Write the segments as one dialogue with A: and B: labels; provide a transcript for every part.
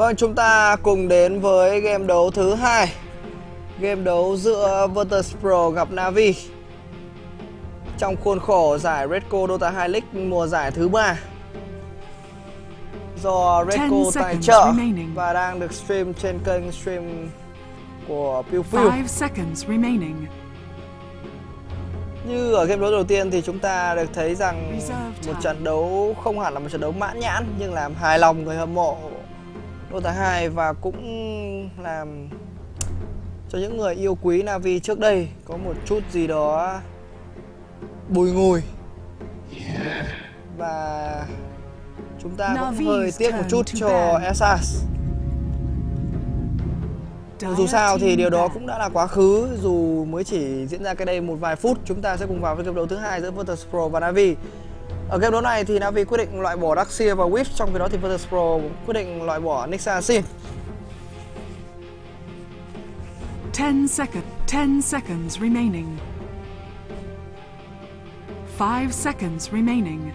A: Vâng, chúng ta cùng đến với game đấu thứ hai. Game đấu giữa Virtus Pro gặp Navi. Trong khuôn khổ giải Redco Dota 2 League mùa giải thứ ba do Redco tài trợ và đang được stream trên kênh stream của Pew Pew. seconds remaining. Như ở game đấu đầu tiên thì chúng ta được thấy rằng một trận đấu không hẳn là một trận đấu mãn nhãn nhưng làm hài lòng người hâm mộ Dota 2 và cũng làm cho những người yêu quý Navi trước đây có một chút gì đó bùi ngùi. Và chúng ta cũng hơi tiếc một chút cho Esas dù sao thì điều đó cũng đã là quá khứ dù mới chỉ diễn ra cái đây một vài phút chúng ta sẽ cùng vào với game đấu thứ hai giữa Virtus Pro và Navi ở game đấu này thì Navi quyết định loại bỏ Darkseer và Wisp trong khi đó thì Virtus Pro quyết định loại bỏ Nixa Sin 10 seconds 10 seconds remaining 5 seconds remaining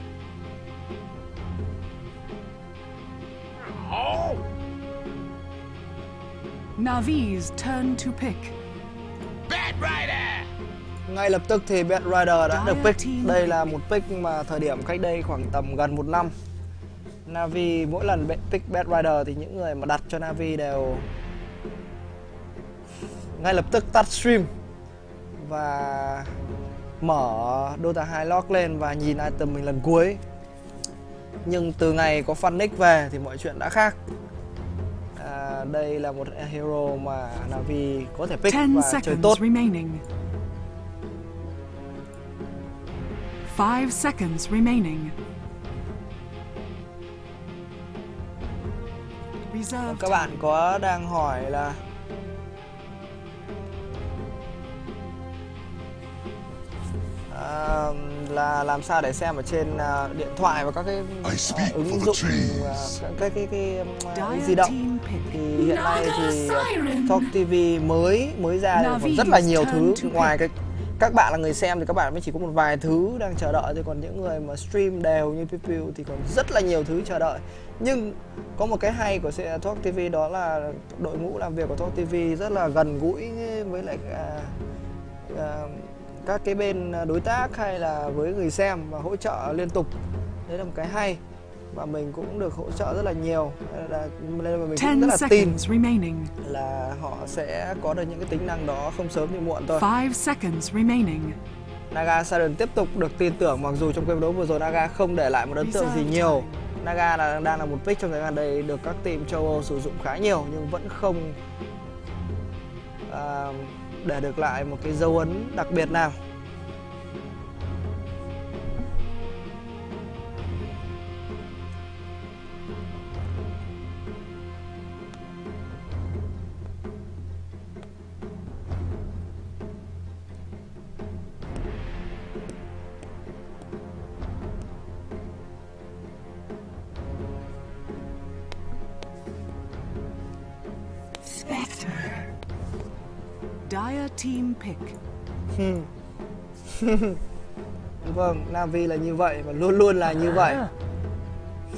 A: Navi's turn to pick. Bad Rider! Ngay lập tức thì Bad Rider đã được pick. Đây là một pick mà thời điểm cách đây khoảng tầm gần một năm. Navi mỗi lần pick Bad Rider thì những người mà đặt cho Navi đều ngay lập tức tắt stream và mở Dota 2 log lên và nhìn item mình lần cuối. Nhưng từ ngày có Funnick về thì mọi chuyện đã khác đây là một hero mà Navi có thể pick và chơi tốt. Remaining. Five seconds remaining. Các bạn có đang hỏi là uh, là làm sao để xem ở trên uh, điện thoại và các cái uh, ứng dụng uh, các cái cái, cái uh, di động. thì hiện nay thì Talk TV mới mới ra còn rất là nhiều thứ ngoài cái các bạn là người xem thì các bạn mới chỉ có một vài thứ đang chờ đợi thôi. Còn những người mà stream đều như Piu thì còn rất là nhiều thứ chờ đợi. Nhưng có một cái hay của Talk TV đó là đội ngũ làm việc của Talk TV rất là gần gũi với lại uh, uh, các cái bên đối tác hay là với người xem và hỗ trợ liên tục. Đấy là một cái hay và mình cũng được hỗ trợ rất là nhiều là nên mà mình cũng rất là tin remaining. là họ sẽ có được những cái tính năng đó không sớm thì muộn thôi. Five seconds remaining. Naga Siren tiếp tục được tin tưởng mặc dù trong game đấu vừa rồi Naga không để lại một ấn tượng gì nhiều. Naga là đang là một pick trong thời gian đây được các team châu Âu sử dụng khá nhiều nhưng vẫn không uh, để được lại một cái dấu ấn đặc biệt nào pick. vâng, Navi là như vậy và luôn luôn là như vậy.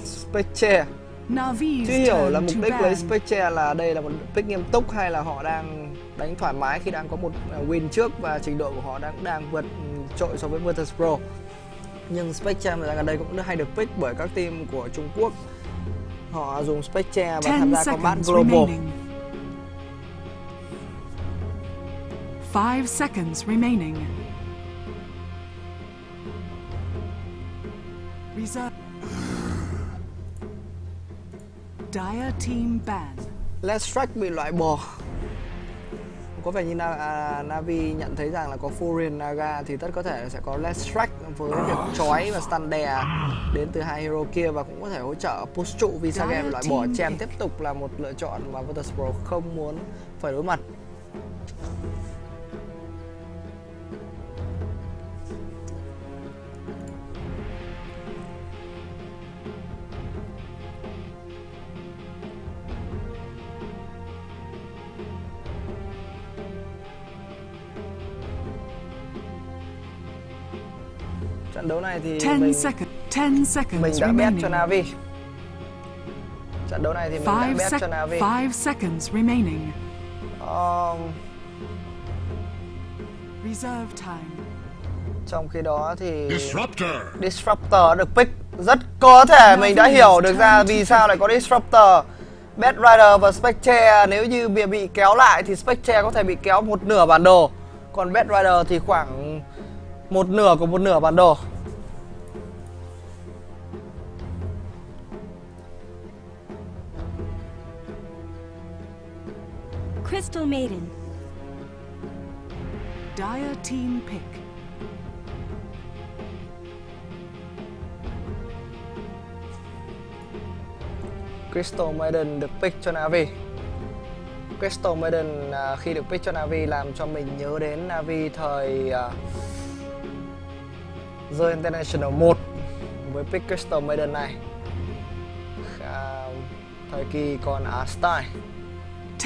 A: Spectre. Chưa hiểu là mục đích lấy Spectre là đây là một pick nghiêm túc hay là họ đang đánh thoải mái khi đang có một à, win trước và trình độ của họ đang đang vượt trội so với Virtus Pro. Nhưng Spectre thời gần đây cũng hay được pick bởi các team của Trung Quốc. Họ dùng Spectre và tham gia combat global. Remaining. Five seconds remaining. Reserve. Dire team ban. Let's strike bị loại bỏ. Có vẻ như Na, à, Navi nhận thấy rằng là có Furion Naga thì tất có thể sẽ có Let's Strike với việc chói và stun đè đến từ hai hero kia và cũng có thể hỗ trợ push trụ vì Sage loại bỏ Chen tiếp tục là một lựa chọn mà Virtus Pro không muốn phải đối mặt. Trận đấu này thì mình, second, 10 seconds mình đã bet cho Navi trận đấu này thì mình đã bet cho Navi.
B: 5 seconds remaining.
A: Um,
B: Reserve time.
A: Trong khi đó thì Disruptor, Disruptor được pick rất có thể mình đã hiểu được ra vì sao lại có Disruptor. Bad Rider và Spectre nếu như bị, bị kéo lại thì Spectre có thể bị kéo một nửa bản đồ. Còn Bad Rider thì khoảng một nửa của một nửa bản đồ.
C: Crystal Maiden.
B: Dire team pick.
A: Crystal Maiden được pick cho Navi. Crystal Maiden à, khi được pick cho Navi làm cho mình nhớ đến Navi thời uh, The International 1 với pick Crystal Maiden này. Thời kỳ còn Arstyle.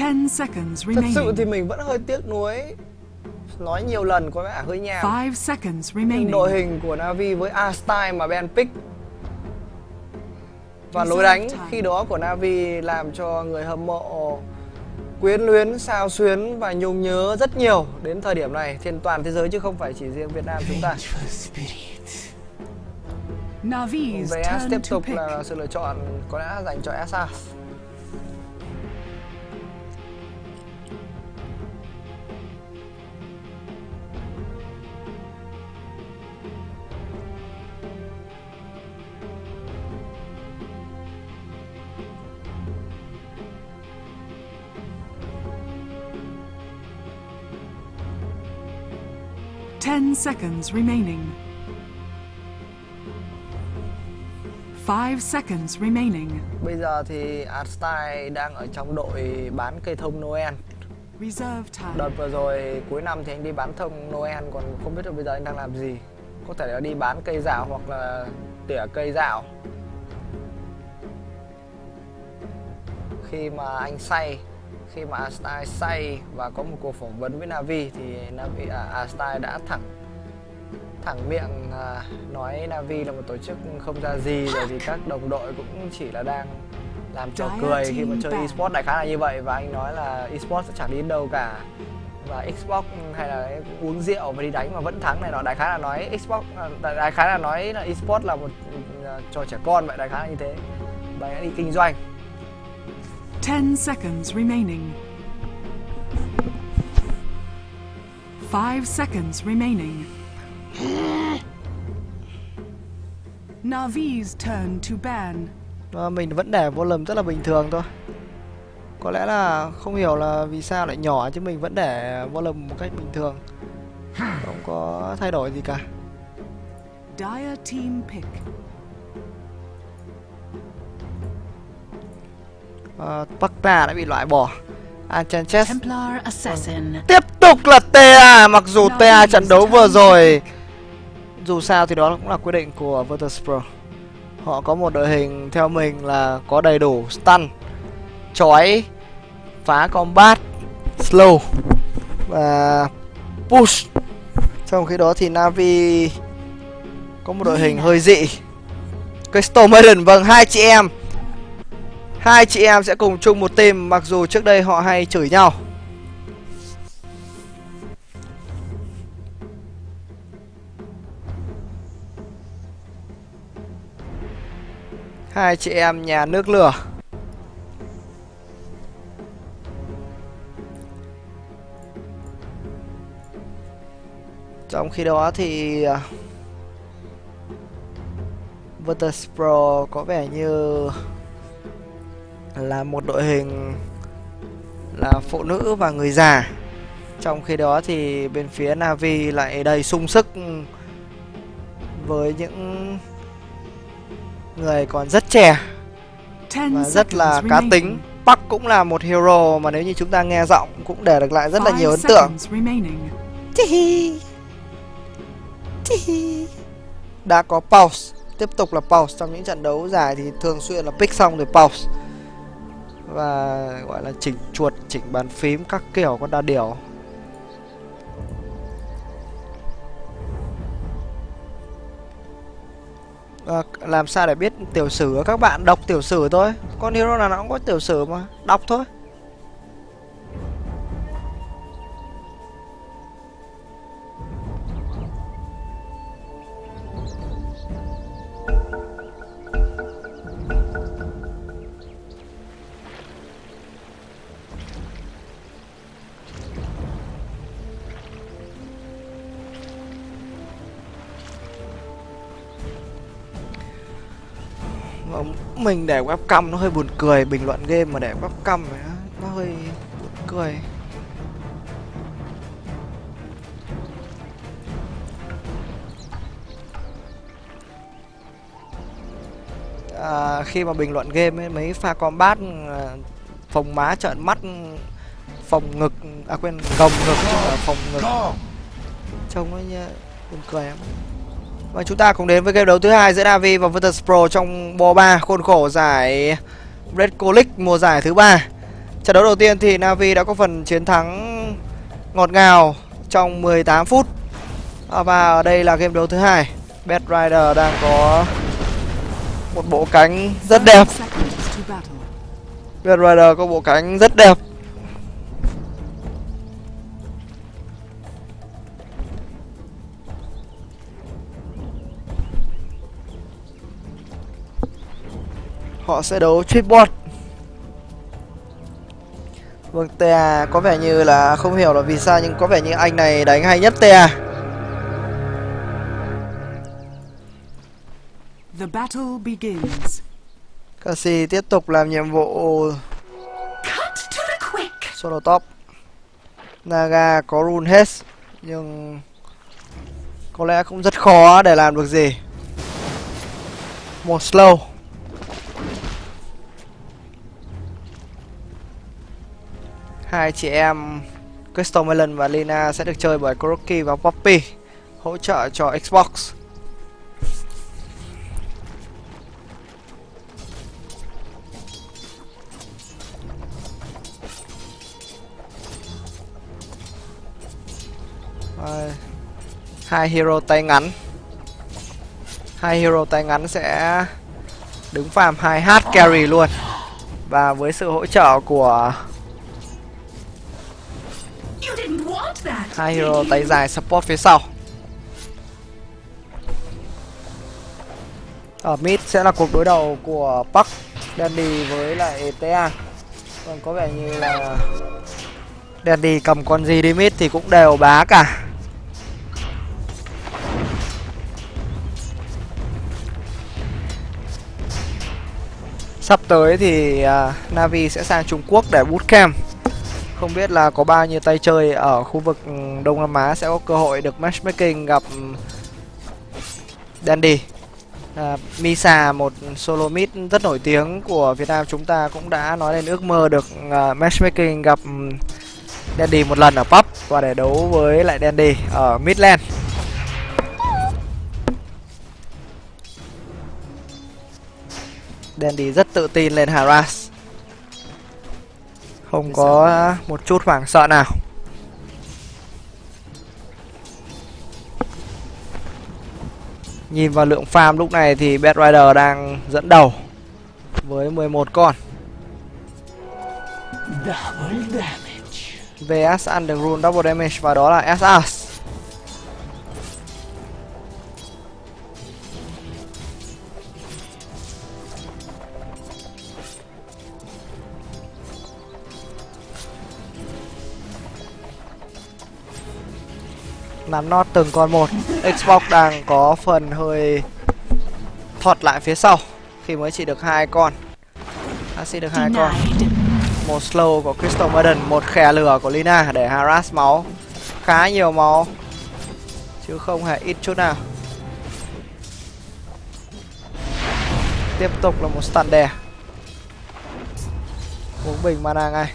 B: 10 seconds
A: remaining. Thật sự thì mình vẫn hơi tiếc nuối nói nhiều lần có vẻ hơi nhàm.
B: 5 seconds remaining.
A: Đội hình của Navi với A-Style mà Ben pick và lối đánh khi đó của Navi làm cho người hâm mộ quyến luyến, sao xuyến và nhung nhớ rất nhiều đến thời điểm này trên toàn thế giới chứ không phải chỉ riêng Việt Nam chúng ta. VS tiếp tục là sự lựa chọn có lẽ dành cho Assas.
B: 10 seconds remaining. 5 seconds remaining.
A: Bây giờ thì Artstyle đang ở trong đội bán cây thông Noel.
B: Reserve time.
A: Đợt vừa rồi cuối năm thì anh đi bán thông Noel còn không biết được bây giờ anh đang làm gì. Có thể là đi bán cây dạo hoặc là tỉa cây dạo. Khi mà anh say khi mà Astyle say và có một cuộc phỏng vấn với Navi thì Navi à, Astyle đã thẳng thẳng miệng à, nói Navi là một tổ chức không ra gì rồi thì các đồng đội cũng chỉ là đang làm trò cười khi mà chơi esports đại khái là như vậy. Và anh nói là esports sẽ chẳng đi đến đâu cả. Và Xbox hay là uống rượu và đi đánh mà vẫn thắng này nó đại khái là nói Xbox à, đại khái là nói là esports là một à, trò trẻ con vậy đại khái là như thế. Và anh đi kinh doanh
B: 10 seconds remaining. 5 seconds remaining. Navi's turn to ban.
A: À, mình vẫn để volume rất là bình thường thôi. Có lẽ là không hiểu là vì sao lại nhỏ chứ mình vẫn để volume một cách bình thường. Không có thay đổi gì cả.
B: Dire team pick.
A: Uh, Pacta đã bị loại bỏ.
B: Anchanches Assassin.
A: Tiếp tục là TA Mặc dù TA trận đấu vừa rồi. Dù sao thì đó cũng là quyết định của Virtus.pro Họ có một đội hình theo mình là có đầy đủ stun Chói Phá combat Slow Và Push. Trong khi đó thì Navi Có một đội hình hơi dị. Crystal Maiden Vâng hai chị em Hai chị em sẽ cùng chung một team, mặc dù trước đây họ hay chửi nhau. Hai chị em nhà nước lửa. Trong khi đó thì à, Virtus Pro có vẻ như là một đội hình là phụ nữ và người già. Trong khi đó thì bên phía Navi lại đầy sung sức với những người còn rất trẻ và rất là cá tính. Park cũng là một hero mà nếu như chúng ta nghe giọng cũng để được lại rất là nhiều ấn tượng. đã có pause tiếp tục là pause trong những trận đấu dài thì thường xuyên là pick xong rồi pause và gọi là chỉnh chuột chỉnh bàn phím các kiểu con đa điểu à, làm sao để biết tiểu sử? Các bạn đọc tiểu sử thôi. Con hero nào nó cũng có tiểu sử mà. Đọc thôi. Mình để webcam nó hơi buồn cười bình luận game mà để webcam nó, nó hơi buồn cười. À, khi mà bình luận game ấy, mấy pha combat à, phòng má trợn mắt phòng ngực à quên gồng ngực chứ là phòng ngực. Trông nó như buồn cười lắm và chúng ta cùng đến với game đấu thứ hai giữa Navi và Virtus Pro trong bo 3 khuôn khổ giải Red League mùa giải thứ ba. Trận đấu đầu tiên thì Navi đã có phần chiến thắng ngọt ngào trong 18 phút. À, và ở đây là game đấu thứ hai. Bad Rider đang có một bộ cánh rất đẹp. Bad Rider có bộ cánh rất đẹp họ sẽ đấu tripbot Vâng, Tea có vẻ như là không hiểu là vì sao nhưng có vẻ như anh này đánh hay nhất Tea. The battle begins. Kasi tiếp tục làm nhiệm vụ solo top. Naga có rune hết nhưng có lẽ cũng rất khó để làm được gì. Một slow hai chị em Crystal Melon và Lina sẽ được chơi bởi Kuroki và Poppy, hỗ trợ cho Xbox. Hai hero tay ngắn. Hai hero tay ngắn sẽ đứng farm hai h carry luôn. Và với sự hỗ trợ của hai hero tay dài support phía sau. Ở mid sẽ là cuộc đối đầu của Park Dandy với lại ta. còn có vẻ như là Dandy cầm con gì đi mid thì cũng đều bá cả. Sắp tới thì uh, Navi sẽ sang Trung Quốc để bootcamp không biết là có bao nhiêu tay chơi ở khu vực ừ, Đông Nam Á sẽ có cơ hội được matchmaking gặp ừ, Dandy à, Misa một solo mid rất nổi tiếng của Việt Nam chúng ta cũng đã nói lên ước mơ được uh, matchmaking gặp ừ, Dandy một lần ở pub và để đấu với lại Dandy ở Midland Dandy rất tự tin lên harass không có một chút hoảng sợ nào Nhìn vào lượng farm lúc này thì Bad Rider đang dẫn đầu với 11 con. VS Underground Double Damage và đó là SS. Nắn nót từng con một. Xbox đang có phần hơi thọt lại phía sau khi mới chỉ được hai con. Axi được hai con. Một slow của Crystal Maiden một khè lửa của Lina để harass máu. Khá nhiều máu chứ không hề ít chút nào. Tiếp tục là một stun đè. Uống bình mana ngay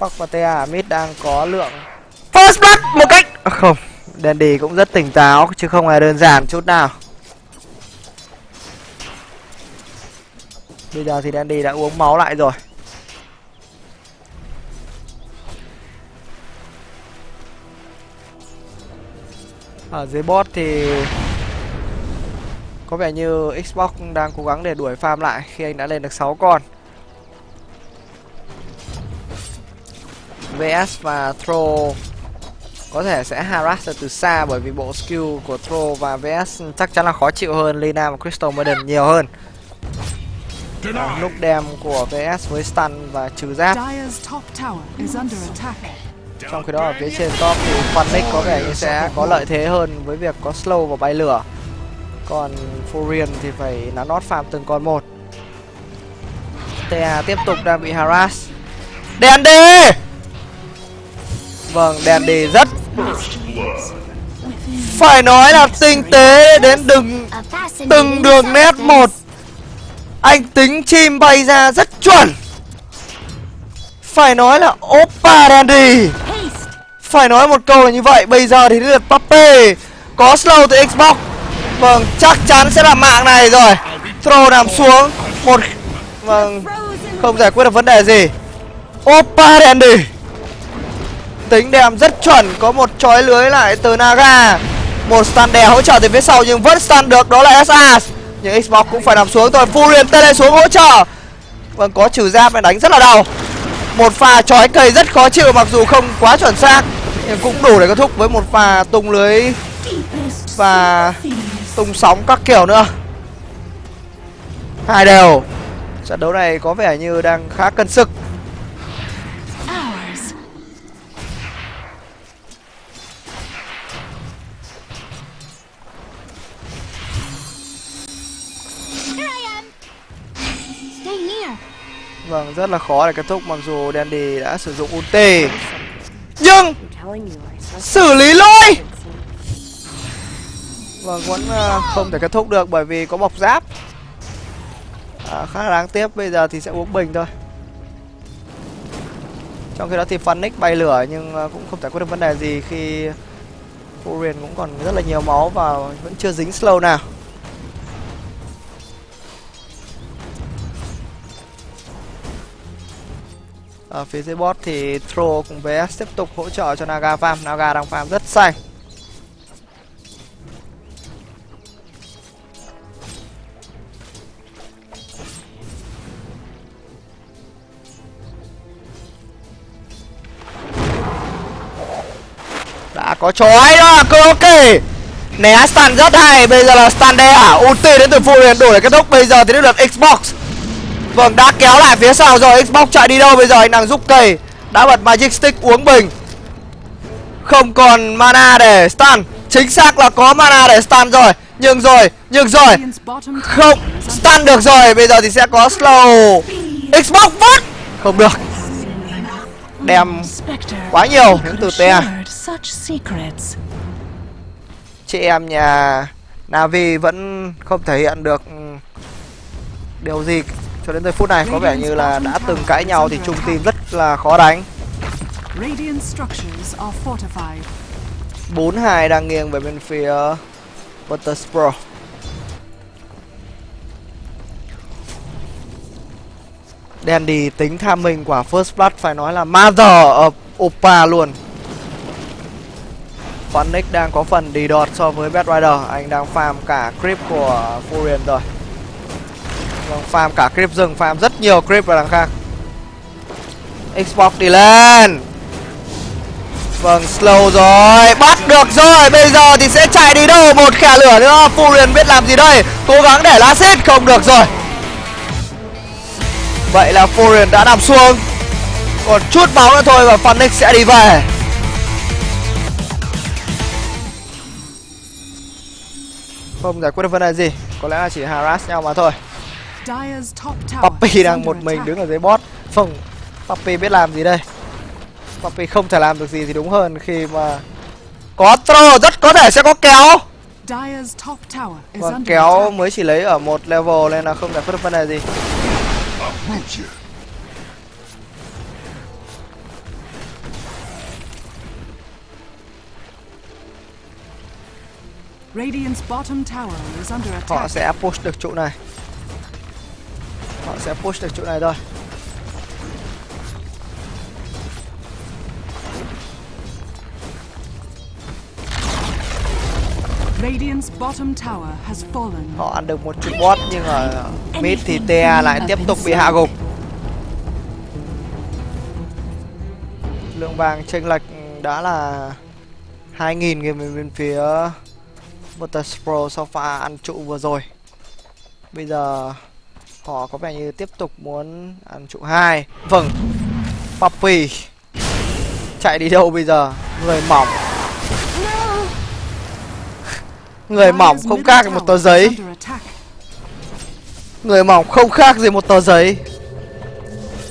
A: Park và TA mid đang có lượng First blood một cách. À, Không Dandy cũng rất tỉnh táo chứ không hề đơn giản chút nào. Bây giờ thì Dandy đã uống máu lại rồi. Ở dưới bot thì có vẻ như Xbox đang cố gắng để đuổi farm lại khi anh đã lên được 6 con VS và Throw có thể sẽ harass từ xa bởi vì bộ skill của Throw và VS chắc chắn là khó chịu hơn Lina và Crystal Maiden nhiều hơn. Lúc đem của VS với stun và trừ giáp. Trong khi đó ở phía trên top thì Panic có vẻ như sẽ có lợi thế hơn với việc có slow và bay lửa. Còn Furion thì phải nắn nót farm từng con một. TA tiếp tục đang bị harass. Dandy Vâng, Dandy rất. Phải nói là tinh tế đến đừng Từng đường nét một. Anh tính chim bay ra rất chuẩn. Phải nói là Oppa Dandy Phải nói một câu là như vậy Bây giờ thì lượt Pape. Có slow từ Xbox. Vâng, chắc chắn sẽ là mạng này rồi. Throw nằm xuống. Một Vâng Không giải quyết được vấn đề gì. Oppa Dandy Tính đem rất chuẩn, Có một chói lưới lại từ Naga. Một stun đè hỗ trợ từ phía sau Nhưng vẫn stun được, Đó là SA Nhưng Xbox cũng phải nằm xuống thôi. Furion lên xuống hỗ trợ. Vâng có trừ giáp này đánh rất là đau. Một pha chói cây rất khó chịu Mặc dù không quá chuẩn xác, Nhưng cũng đủ để kết thúc với một pha tung lưới Và tung sóng các kiểu nữa. Hai đều. Trận đấu này có vẻ như đang khá cân sức. Vâng, rất là khó để kết thúc mặc dù Dandy đã sử dụng ulti. Nhưng Xử lý lôi! Vâng, vẫn uh, không thể kết thúc được bởi vì có bọc giáp. À, Khá là đáng tiếc, bây giờ thì sẽ uống bình thôi. Trong khi đó thì Phoenix bay lửa nhưng uh, cũng không giải quyết được vấn đề gì khi Furion cũng còn rất là nhiều máu và vẫn chưa dính slow nào. Ở phía dưới bot thì Throw cùng với S tiếp tục hỗ trợ cho Naga farm. Naga đang farm rất xanh đã có chói đó. Cơ ok. Né stun rất hay. Bây giờ là stun đe à? Ulti đến từ Furion đổi để kết thúc. Bây giờ thì được Xbox. Vâng, đã kéo lại phía sau rồi Xbox chạy đi đâu bây giờ? Anh đang giúp cây Đã bật Magic Stick uống bình. Không còn mana để stun. Chính xác là có mana để stun rồi. Nhưng rồi, nhưng rồi. Không, stun được rồi. Bây giờ thì sẽ có slow. Xbox vứt! Không được. Đem quá nhiều những từ te. Chị em nhà Navi vẫn không thể hiện được điều gì cho đến giây phút này có vẻ như là đã từng cãi nhau thì chung team rất là khó đánh. 4-2 đang nghiêng về bên phía Butterspro Dandy tính tham mình quả First Blood phải nói là Mother of Oppa luôn. Phonic đang có phần đi đọt so với Bad Rider. Anh đang farm cả creep của Furion rồi Vâng, farm cả creep rừng, farm rất nhiều creep vào đằng khác. Xbox đi lên. Vâng, slow rồi Bắt được rồi, bây giờ thì sẽ chạy đi đâu? Một khả lửa nữa, Furion biết làm gì đây? Cố gắng để lá xít, không được rồi. Vậy là Furion đã nằm xuống. Còn chút máu nữa thôi và Phoenix sẽ đi về. Không giải quyết được vấn đề gì. Có lẽ là chỉ harass nhau mà thôi. Puppy đang một mình đứng ở dưới bot. Không, Puppy biết làm gì đây? Puppy không thể làm được gì thì đúng hơn khi mà Có throw, rất có thể sẽ có kéo. Vâng, kéo mới chỉ lấy ở một level nên là không giải quyết được vấn đề gì. Họ sẽ push được trụ này sẽ push được chỗ này thôi Họ ăn được một chút bot nhưng ở mid thì TA lại tiếp tục bị hạ gục. Lượng vàng chênh lệch đã là 2.000 người bên phía Pro sau pha ăn trụ vừa rồi. Bây giờ họ có vẻ như tiếp tục muốn ăn trụ hai. Vâng. Puppy. Chạy đi đâu bây giờ? Người mỏng. Người mỏng không khác một tờ giấy. Người mỏng không khác gì một tờ giấy.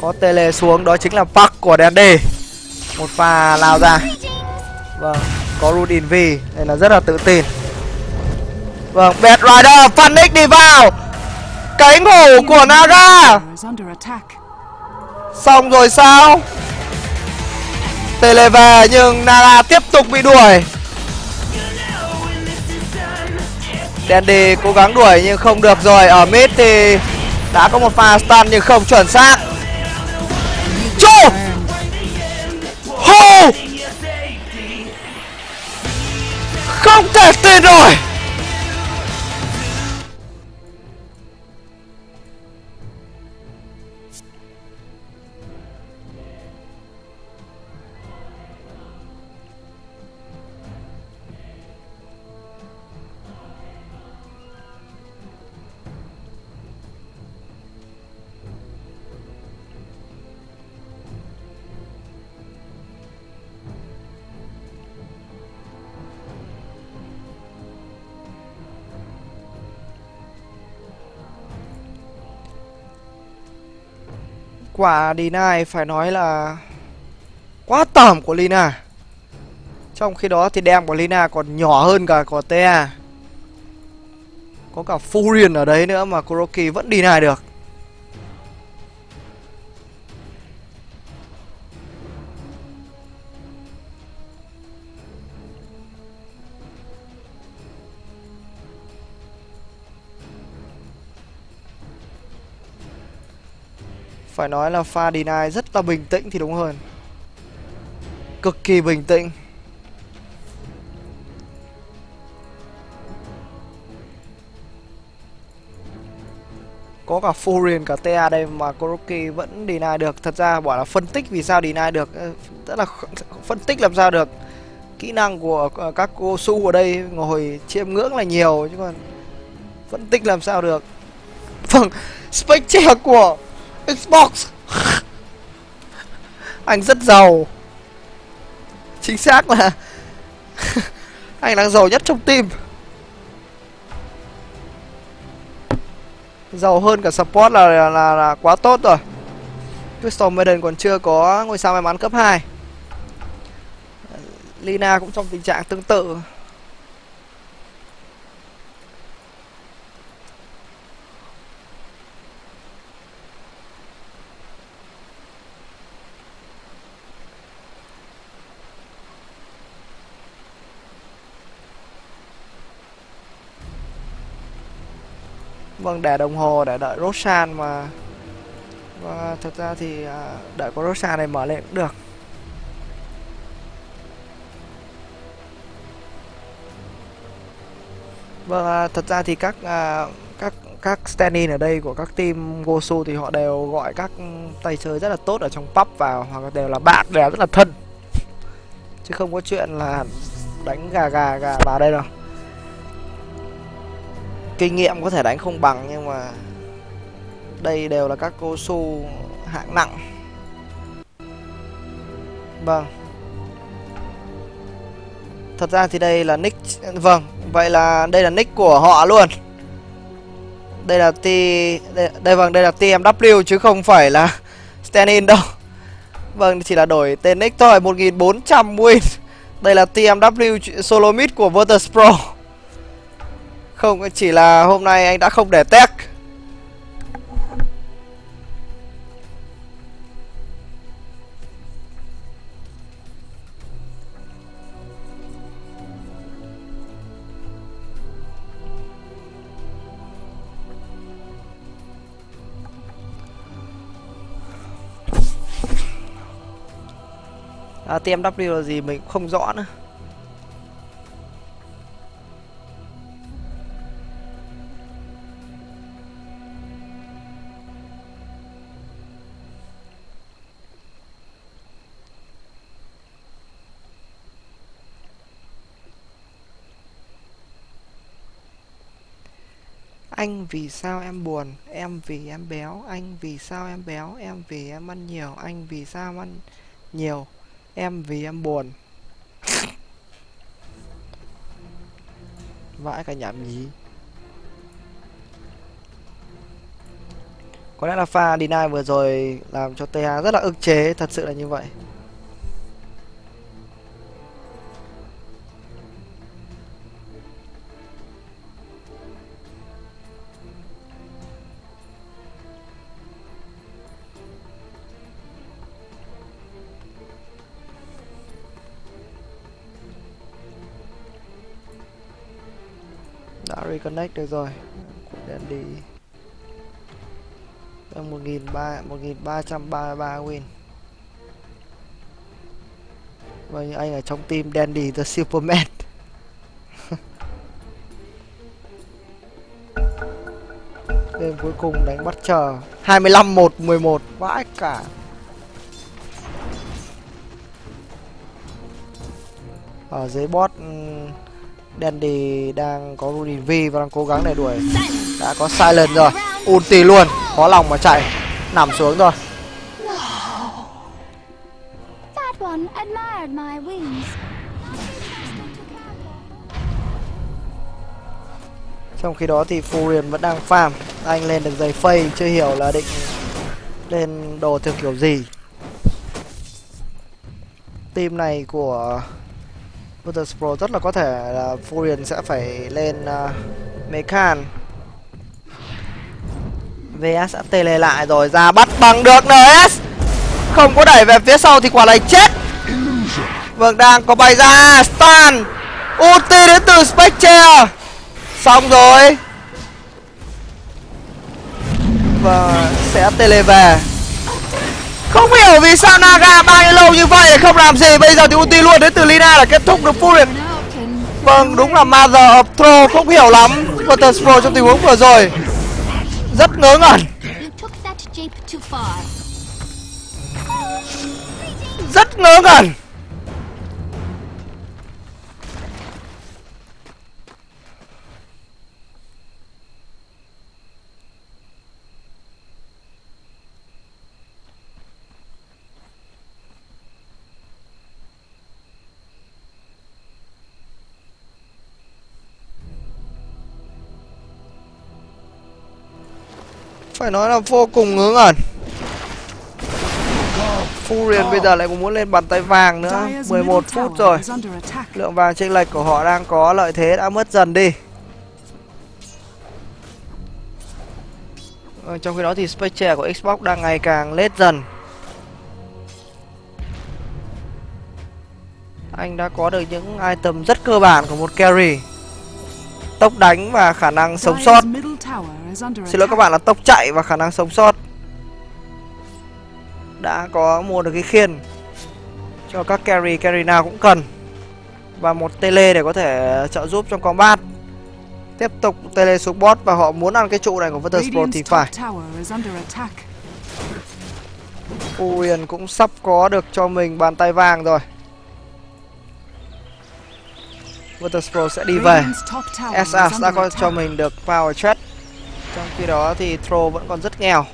A: Có tele xuống đó chính là Park của Dandy Một pha lao ra. Vâng Có Rudin V Đây là rất là tự tin. Vâng Bad Rider Panic đi vào Cánh hổ của Naga. Xong rồi sao? Tele về nhưng Nara tiếp tục bị đuổi. Dandy cố gắng đuổi nhưng không được rồi. Ở mid thì đã có một pha stun nhưng không chuẩn xác. Chu Hô! Không thể tin rồi Quả deny phải nói là quá tởm của Lina. Trong khi đó thì đem của Lina còn nhỏ hơn cả của Tea. Có cả Furion ở đấy nữa mà Kuroki vẫn deny được. Phải nói là pha deny rất là bình tĩnh thì đúng hơn. Cực kỳ bình tĩnh. Có cả Furion cả TA đây mà Kuroki vẫn deny được. Thật ra bảo là phân tích vì sao deny được ờ, Rất là phân tích làm sao được. Kỹ năng của ờ, các cô su ở đây ngồi chiêm ngưỡng là nhiều Chứ còn phân tích làm sao được. Vâng, Spectre của Xbox. Anh rất giàu. Chính xác là Anh đang giàu nhất trong team. Giàu hơn cả support là là, là, là quá tốt rồi. Crystal Maiden còn chưa có ngôi sao may mắn cấp 2 Lina cũng trong tình trạng tương tự. Vâng, để đồng hồ để đợi Roshan mà. Và thật ra thì à, đợi có Roshan này mở lên cũng được. Vâng, à, thật ra thì các à, các các stand-in ở đây của các team Gosu thì họ đều gọi các tay chơi rất là tốt ở trong pub vào hoặc đều là bạn bè rất là thân. Chứ không có chuyện là đánh gà gà gà vào đây đâu kinh nghiệm có thể đánh không bằng nhưng mà đây đều là các cô su hạng nặng. Vâng. Thật ra thì đây là nick vâng vậy là đây là nick của họ luôn. Đây là t đây, đây vâng đây là tmw chứ không phải là stand in đâu. Vâng chỉ là đổi tên nick thôi 1400 win. Đây là tmw solo mid của Virtus Pro không, chỉ là hôm nay anh đã không để test. À, TMW là gì mình không rõ nữa. Anh vì sao em buồn, em vì em béo, anh vì sao em béo, em vì em ăn nhiều, anh vì sao ăn nhiều, em vì em buồn. Vãi cả nhảm nhí. Có lẽ là pha deny vừa rồi làm cho ta rất là ức chế, thật sự là như vậy. Đã được rồi. Của Dandy một nghìn ba một nghìn ba trăm ba mươi ba win. Vâng, anh ở trong team Dandy the Superman. Đêm cuối cùng đánh bắt chờ. 25 1 11 vãi cả. Ở dưới bot ừ, Dandy đang có V và đang cố gắng để đuổi. Đã có Silent rồi. Ulti luôn. Khó lòng mà chạy. Nằm xuống rồi Trong khi đó thì Furion vẫn đang farm. Anh lên được giày phây Chưa hiểu là định Lên đồ theo kiểu gì. Team này của Virtus Pro rất là có thể là Furion sẽ phải lên ờ, uh, Mechan VS đã tele lại rồi ra bắt bằng được NS Không có đẩy về phía sau thì quả này chết. Vâng đang có bay ra Stan. Ulti đến từ Spectre. Xong rồi. Và sẽ tele về. Không hiểu vì sao Naga bao nhiêu lâu như vậy không làm gì. Bây giờ thì ulti luôn đến từ Lina là kết thúc được Furion Vâng đúng là Mother of Throw, không hiểu lắm. Virtus Pro trong tình huống vừa rồi. Rất ngớ ngẩn. Rất ngớ ngẩn. Phải nói là vô cùng ngớ ngẩn. Furion bây giờ lại cũng muốn lên bàn tay vàng nữa. 11 phút rồi. Lượng vàng chênh lệch của họ đang có lợi thế đã mất dần đi. Ờ, Trong khi đó thì Spectre của Xbox đang ngày càng lết dần. Anh đã có được những item rất cơ bản của một carry. Tốc đánh và khả năng sống sót Xin lỗi các bạn là tốc chạy và khả năng sống sót. Đã có mua được cái khiên Cho các carry, carry nào cũng cần. Và một tele để có thể trợ giúp trong combat. Tiếp tục tele xuống bot và họ muốn ăn cái trụ này của Pro thì phải. Urian cũng sắp có được cho mình bàn tay vàng rồi. Pro sẽ đi về. SS đã có cho mình được Power Chat trong khi đó thì Throw vẫn còn rất nghèo.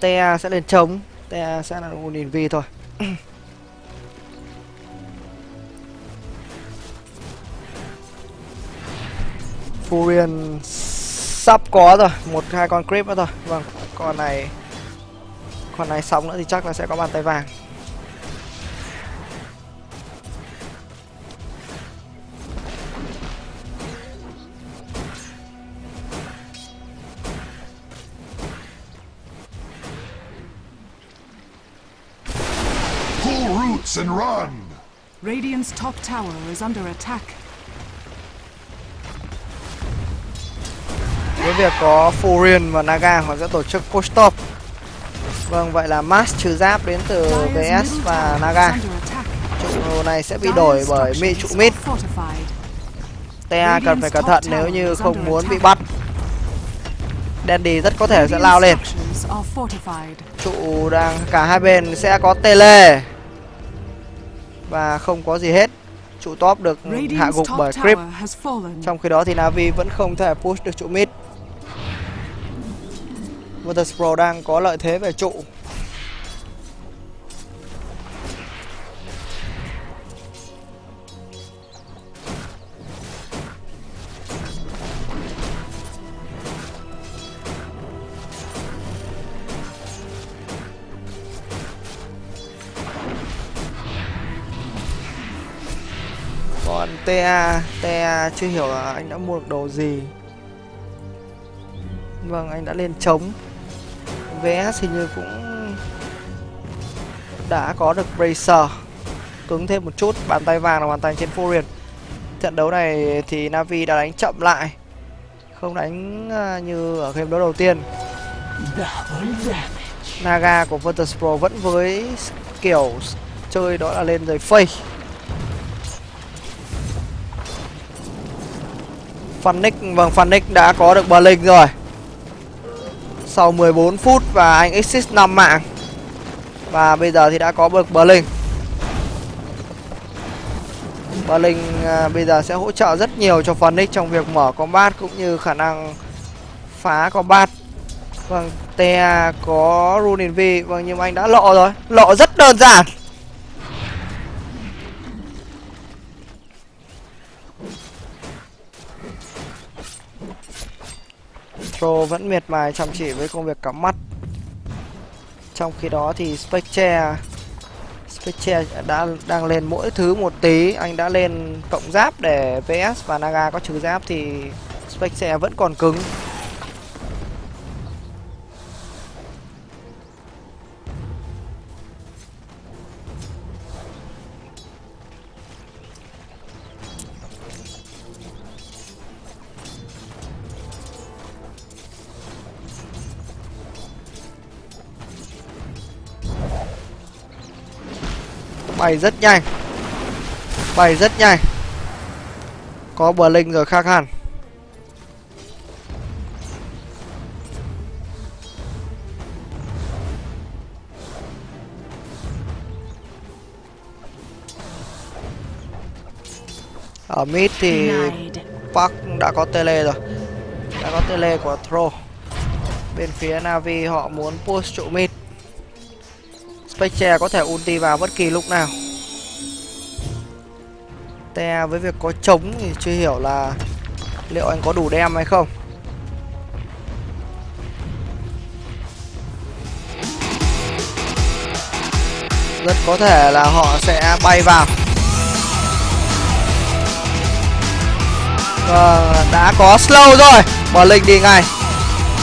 A: TA sẽ lên trống. TA sẽ là một nghìn vi thôi. Furion sắp có rồi. Một, hai con creep nữa thôi. Vâng con này con này xong nữa thì chắc là sẽ có bàn tay vàng. Roots and run! Radiant's top tower is under attack. Với việc có Furion và Naga họ sẽ tổ chức push top. Vâng, vậy là Mass trừ giáp đến từ VS và Naga. Trụ này sẽ bị đổi bởi mi trụ mid. TA cần phải cẩn thận nếu như không muốn bị bắt. Dandy rất có thể sẽ lao lên. Trụ đang cả hai bên sẽ có tele và không có gì hết. Trụ top được hạ gục bởi creep trong khi đó thì navi vẫn không thể push được trụ mid. Virtus Pro đang có lợi thế về trụ ta ta chưa hiểu là anh đã mua được đồ gì. Vâng anh đã lên trống. Vs hình như cũng đã có được bracer. Cứng thêm một chút, bàn tay vàng là hoàn thành trên Furion. Trận đấu này thì Navi đã đánh chậm lại. Không đánh à, như ở game đấu đầu tiên. Naga của Virtus Pro vẫn với kiểu chơi đó là lên rồi face Phannic, vâng Phannic đã có được bờ linh rồi. Sau 14 phút và anh exit 5 mạng. Và bây giờ thì đã có được bờ linh Bờ linh à, bây giờ sẽ hỗ trợ rất nhiều cho Phannic trong việc mở combat cũng như khả năng phá combat. Vâng, Te có Runin V Vâng, nhưng mà anh đã lộ rồi. Lộ rất đơn giản. Pro vẫn miệt mài chăm chỉ với công việc cắm mắt. Trong khi đó thì Spectre Spectre đã, đang lên mỗi thứ một tí. Anh đã lên cộng giáp để VS và Naga có trừ giáp thì Spectre vẫn còn cứng. Bay rất nhanh. Bay rất nhanh. Có bờ linh rồi khác hẳn. Ở mid thì Park đã có tele rồi. Đã có tele của Throw. Bên phía Navi họ muốn push trụ mid. Spectre có thể ulti vào bất kỳ lúc nào. Te với việc có trống thì chưa hiểu là liệu anh có đủ đem hay không. Rất có thể là họ sẽ bay vào. Vâng, đã có slow rồi Bờ linh đi ngay.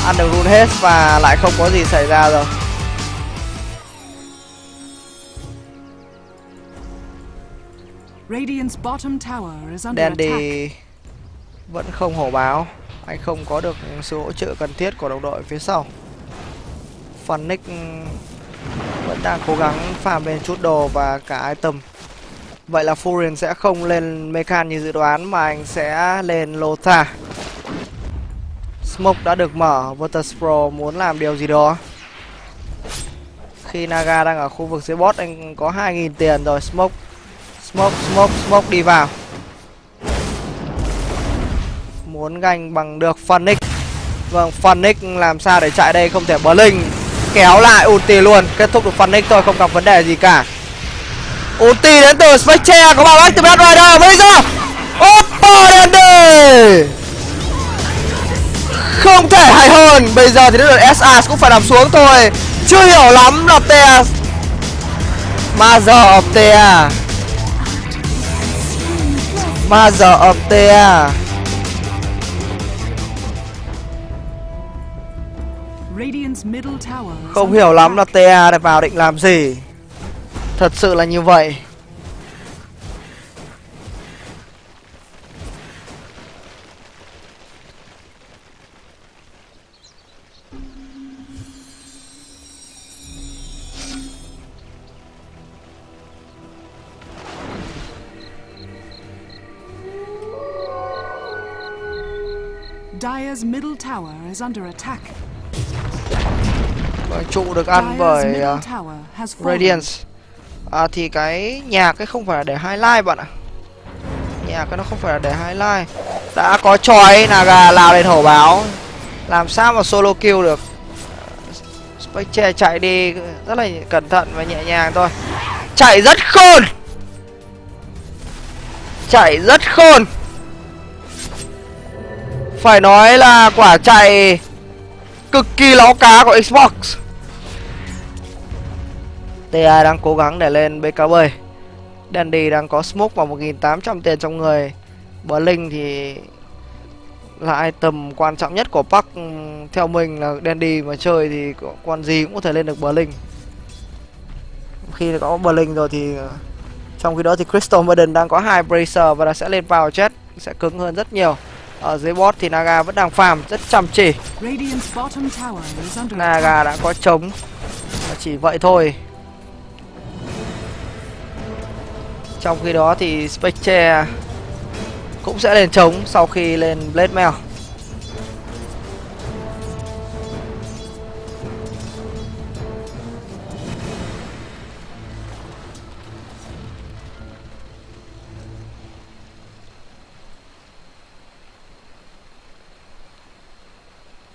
A: Ăn được rune hết và lại không có gì xảy ra rồi. Dandy vẫn không hổ báo. Anh không có được sự hỗ trợ cần thiết của đồng đội phía sau. Phần Nick vẫn đang cố gắng farm lên chút đồ và cả item. Vậy là Furion sẽ không lên Mechan như dự đoán mà anh sẽ lên Lotha. Smoke đã được mở, Virtus Pro muốn làm điều gì đó. Khi Naga đang ở khu vực dưới bot anh có 2.000 tiền rồi Smoke Smoke, smoke, smoke đi vào. Muốn ganh bằng được Phoenix. Vâng, Phoenix làm sao để chạy đây? Không thể bờ linh Kéo lại ulti luôn. Kết thúc được Phoenix thôi, không gặp vấn đề gì cả. Ulti đến từ Spectre Có bảo Activate Rider. Bây giờ Oppo đi. Không thể hay hơn. Bây giờ thì đến được SA cũng phải nằm xuống thôi. Chưa hiểu lắm là TS Mother of Thea Không hiểu lắm là Thea để vào định làm gì. Thật sự là như vậy Dire's middle tower is under attack. Vâng, trụ được ăn bởi uh, Radiance. À thì cái nhạc cái không phải để highlight bạn ạ. nhạc cái nó không phải là để highlight. Đã có chói naga lao lên hổ báo. Làm sao mà solo kill được? Spectre chạy đi rất là cẩn thận và nhẹ nhàng thôi. Chạy rất khôn! Chạy rất khôn phải nói là quả chạy cực kỳ láo cá của Xbox. TA đang cố gắng để lên BKB Dandy đang có smoke và 1.800 tiền trong người. Blink thì là item quan trọng nhất của Park ừ, Theo mình là Dandy mà chơi thì con gì cũng có thể lên được Blink. Khi có Blink rồi thì ờ, Trong khi đó thì Crystal Maiden đang có hai Bracer và nó sẽ lên vào chết, Sẽ cứng hơn rất nhiều ở dưới bot thì Naga vẫn đang farm rất chăm chỉ. Naga đã có trống. Chỉ vậy thôi. Trong khi đó thì Spectre cũng sẽ lên trống sau khi lên Blade Mail.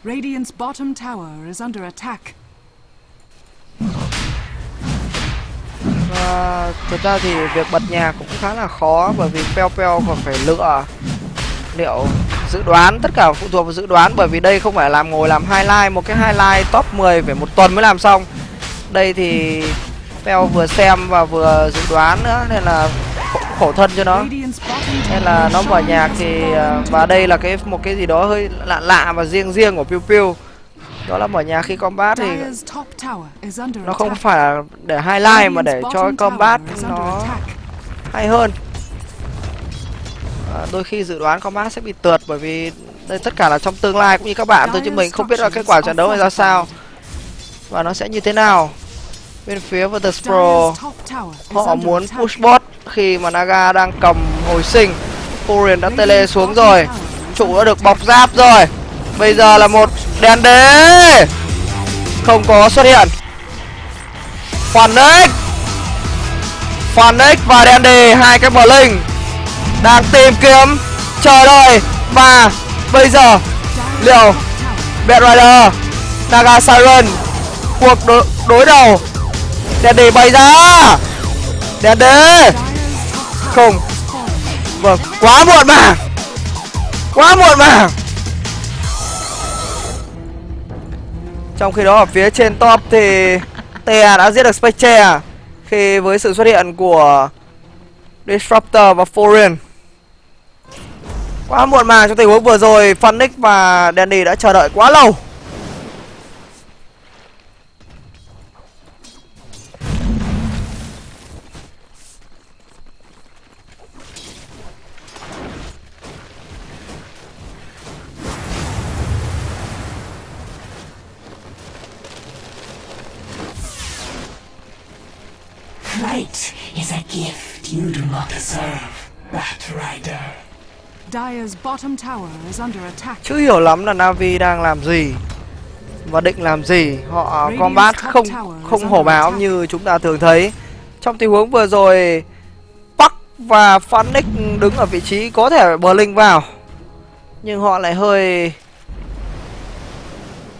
A: Radiant's bottom tower is under attack. Và thực ra thì việc bật nhạc cũng khá là khó bởi vì Peo Peo còn phải lựa liệu dự đoán tất cả phụ thuộc vào dự đoán bởi vì đây không phải làm ngồi làm highlight một cái highlight top 10 phải một tuần mới làm xong đây thì Peo vừa xem và vừa dự đoán nữa nên là khổ, khổ thân cho nó nên là nó mở nhạc thì à, và đây là cái một cái gì đó hơi lạ lạ và riêng riêng của Piu Piu. Đó là mở nhạc khi combat thì nó không phải là để highlight mà để cho combat nó hay hơn. À, đôi khi dự đoán combat sẽ bị tượt bởi vì đây tất cả là trong tương lai cũng như các bạn. Thôi chứ mình không biết là kết quả trận đấu này ra sao. Và nó sẽ như thế nào bên phía Virtus Pro họ muốn push bot khi mà Naga đang cầm hồi sinh. Furion đã tele xuống rồi. Trụ đã được bọc giáp rồi. Bây giờ là một đèn đế. Không có xuất hiện. Hoàn ích hoàn ích và đèn đề hai cái bờ linh đang tìm kiếm chờ đợi. Và bây giờ liệu Bad Rider Naga Siren cuộc đối, đối đầu đèn bay ra. Đèn không. Vâng quá muộn mà. Quá muộn mà. Trong khi đó ở phía trên top thì Tea đã giết được Spectre khi với sự xuất hiện của Disruptor và Foreign. Quá muộn màng trong tình huống vừa rồi, Phanix và Danny đã chờ đợi quá lâu.
C: Flight is a gift you do not deserve, Batrider.
A: Dire's bottom tower is under attack. Chưa hiểu lắm là Navi đang làm gì và định làm gì. Họ combat không không hổ báo như chúng ta thường thấy. Trong tình huống vừa rồi, Park và Phoenix đứng ở vị trí có thể Blink vào. Nhưng họ lại hơi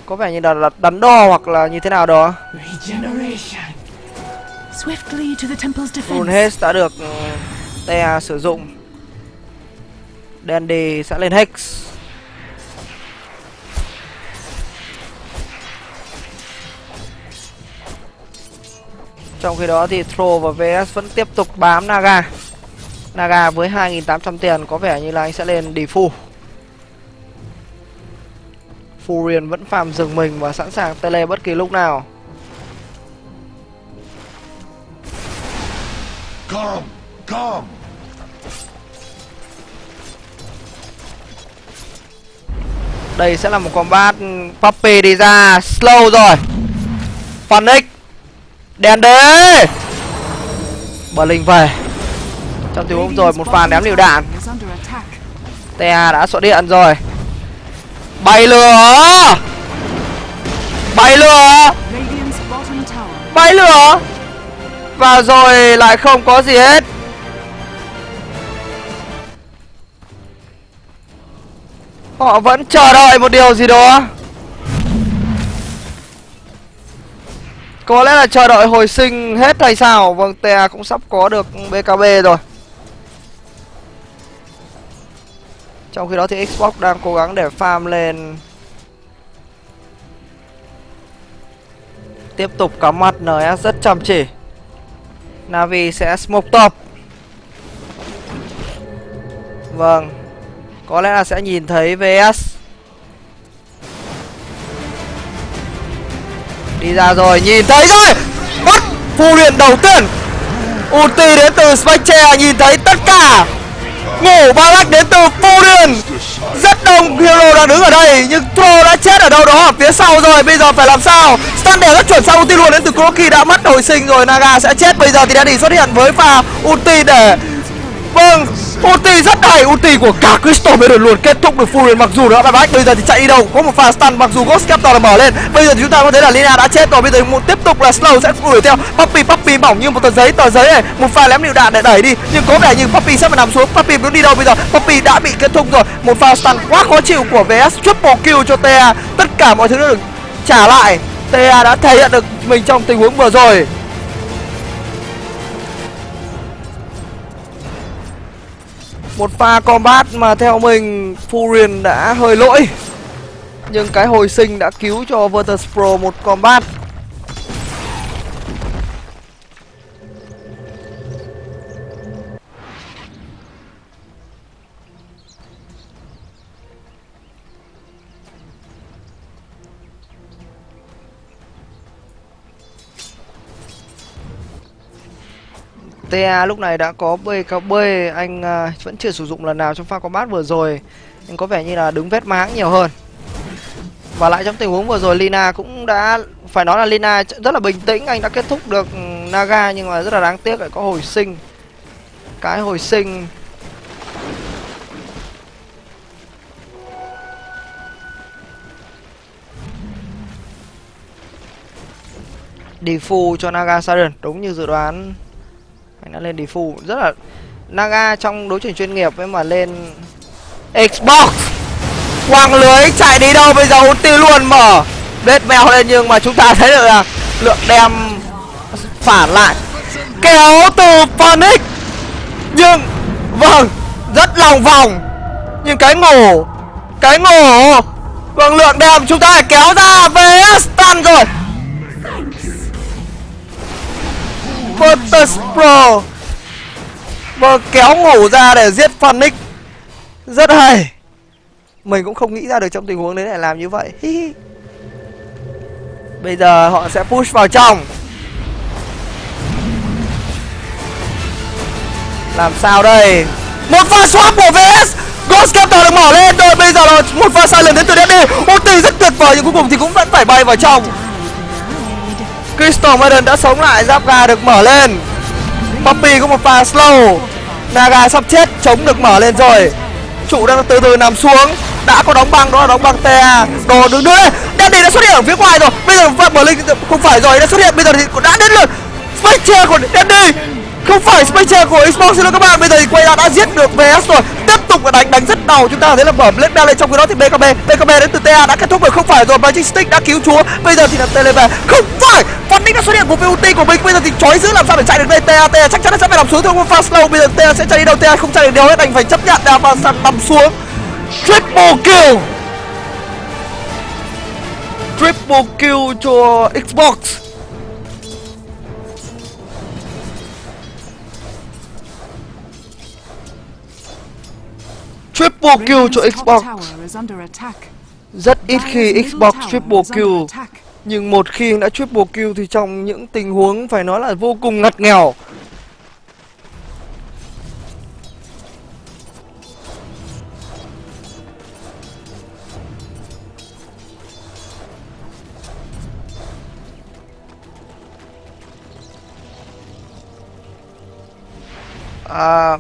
A: có vẻ như là đắn đo hoặc là như thế nào đó. Regeneration. Swiftly to the temple's defense. đã được ừ, uh, Tea sử dụng. Dandy sẽ lên Hex. Trong khi đó thì Troll và VS vẫn tiếp tục bám Naga. Naga với 2.800 tiền có vẻ như là anh sẽ lên Defu. Furion vẫn farm rừng mình và sẵn sàng tele bất kỳ lúc nào. Come, come. Đây sẽ là một combat Puppy đi ra. Slow rồi. Panic Đèn đế. Blink về. Trong tình huống rồi một phàn ném liều đạn. Tea đã xuất điện rồi. Bay lửa. Bay lửa. Bay lửa và rồi, lại không có gì hết. Họ vẫn chờ đợi một điều gì đó. Có lẽ là chờ đợi hồi sinh hết hay sao? Vâng Tè cũng sắp có được bkb rồi. Trong khi đó thì xbox đang cố gắng để farm lên. Tiếp tục cắm mặt ns rất chăm chỉ navi sẽ smoke top. Vâng. Có lẽ là sẽ nhìn thấy vs đi ra rồi, nhìn thấy rồi. Bắt phù luyện đầu tiên. Ulti đến từ spectre nhìn thấy tất cả ngủ ba lắc đến từ phù rất đông hero đang đứng ở đây, nhưng pro đã chết ở đâu đó ở phía sau rồi. Bây giờ phải làm sao? Standard rất chuẩn sau ulti luôn đến từ Kroki đã mất hồi sinh rồi. Naga sẽ chết. Bây giờ thì daddy xuất hiện với pha ulti để vâng ulti rất hay, ulti của cả crystal mới được luôn. Kết thúc được full mặc dù đã bách bây giờ thì chạy đi đâu? Có một pha stun mặc dù ghost captor là mở lên. Bây giờ thì chúng ta có thấy là lina đã chết rồi. Bây giờ muốn tiếp tục là slow sẽ đuổi theo. Puppy puppy mỏng như một tờ giấy. Tờ giấy này một pha lém lựu đạn để đẩy đi. Nhưng có vẻ như puppy sẽ phải nằm xuống. Puppy muốn đi đâu bây giờ? Puppy đã bị kết thúc rồi. Một pha stun quá khó chịu của vs. Triple kill cho ta tất cả mọi thứ đã được trả lại. Ta đã thể hiện được mình trong tình huống vừa rồi. Một pha combat mà theo mình, Furion đã hơi lỗi. Nhưng cái hồi sinh đã cứu cho Virtus Pro một combat. TA lúc này đã có BKB anh uh, vẫn chưa sử dụng lần nào trong pha combat vừa rồi. Anh có vẻ như là đứng vét máng nhiều hơn. Và lại trong tình huống vừa rồi Lina cũng đã phải nói là Lina rất là bình tĩnh. Anh đã kết thúc được ừ, Naga nhưng mà rất là đáng tiếc lại có hồi sinh. Cái hồi sinh. Defu cho Naga Siren đúng như dự đoán anh đã lên default rất là naga trong đối trường chuyên nghiệp ấy mà lên xbox. Quăng lưới chạy đi đâu bây giờ ulti luôn mở vết mèo lên nhưng mà chúng ta thấy được là lượng đem phản lại. Kéo từ phoenix. Nhưng vâng rất lòng vòng. Nhưng cái ngủ cái ngủ. Vâng lượng đem chúng ta kéo ra. Vs tan rồi. Virtus Pro. Và kéo ngủ ra để giết Phoenix. Rất hay. Mình cũng không nghĩ ra được trong tình huống đấy lại làm như vậy. Bây giờ họ sẽ push vào trong. Làm sao đây? Một pha swap của VS Ghost Captor được mở lên. Rồi Bây giờ là một pha sai lần đến từ đi Ulti rất tuyệt vời nhưng cuối cùng thì cũng vẫn phải bay vào trong. Crystal Maiden đã sống lại, giáp gà được mở lên. Poppy có một pha slow. Naga sắp chết, chống được mở lên rồi. Trụ đang từ từ nằm xuống. Đã có đóng băng, đó là đóng băng TA Đồ đứng nữa lên. Đã xuất hiện ở phía ngoài rồi. Bây giờ Blink không phải rồi, đã xuất hiện. Bây giờ thì đã đến lượt Spectre của Dandy không phải Spectre của Xbox nữa các bạn. Bây giờ thì quay ra đã giết được VS rồi. Tiếp tục là đánh đánh rất đầu chúng ta thấy là mở lên lên trong cái đó thì BKB BKB đến từ TA đã kết thúc rồi. Không phải rồi, Magic Stick đã cứu chúa. Bây giờ thì là tele về không phải! Phoenix đã xuất hiện của VUT của mình. Bây giờ thì chói giữ làm sao để chạy được đây? TA TA chắc chắn là sẽ phải nằm xuống thôi fast slow. Bây giờ TA sẽ chạy đi đâu? TA không chạy được đâu hết. Đành phải chấp nhận và nằm xuống. Triple kill! Triple kill cho Xbox. Triple kill cho Xbox. Rất ít khi Xbox triple kill. Nhưng một khi đã triple kill thì trong những tình huống phải nói là vô cùng ngặt nghèo. À,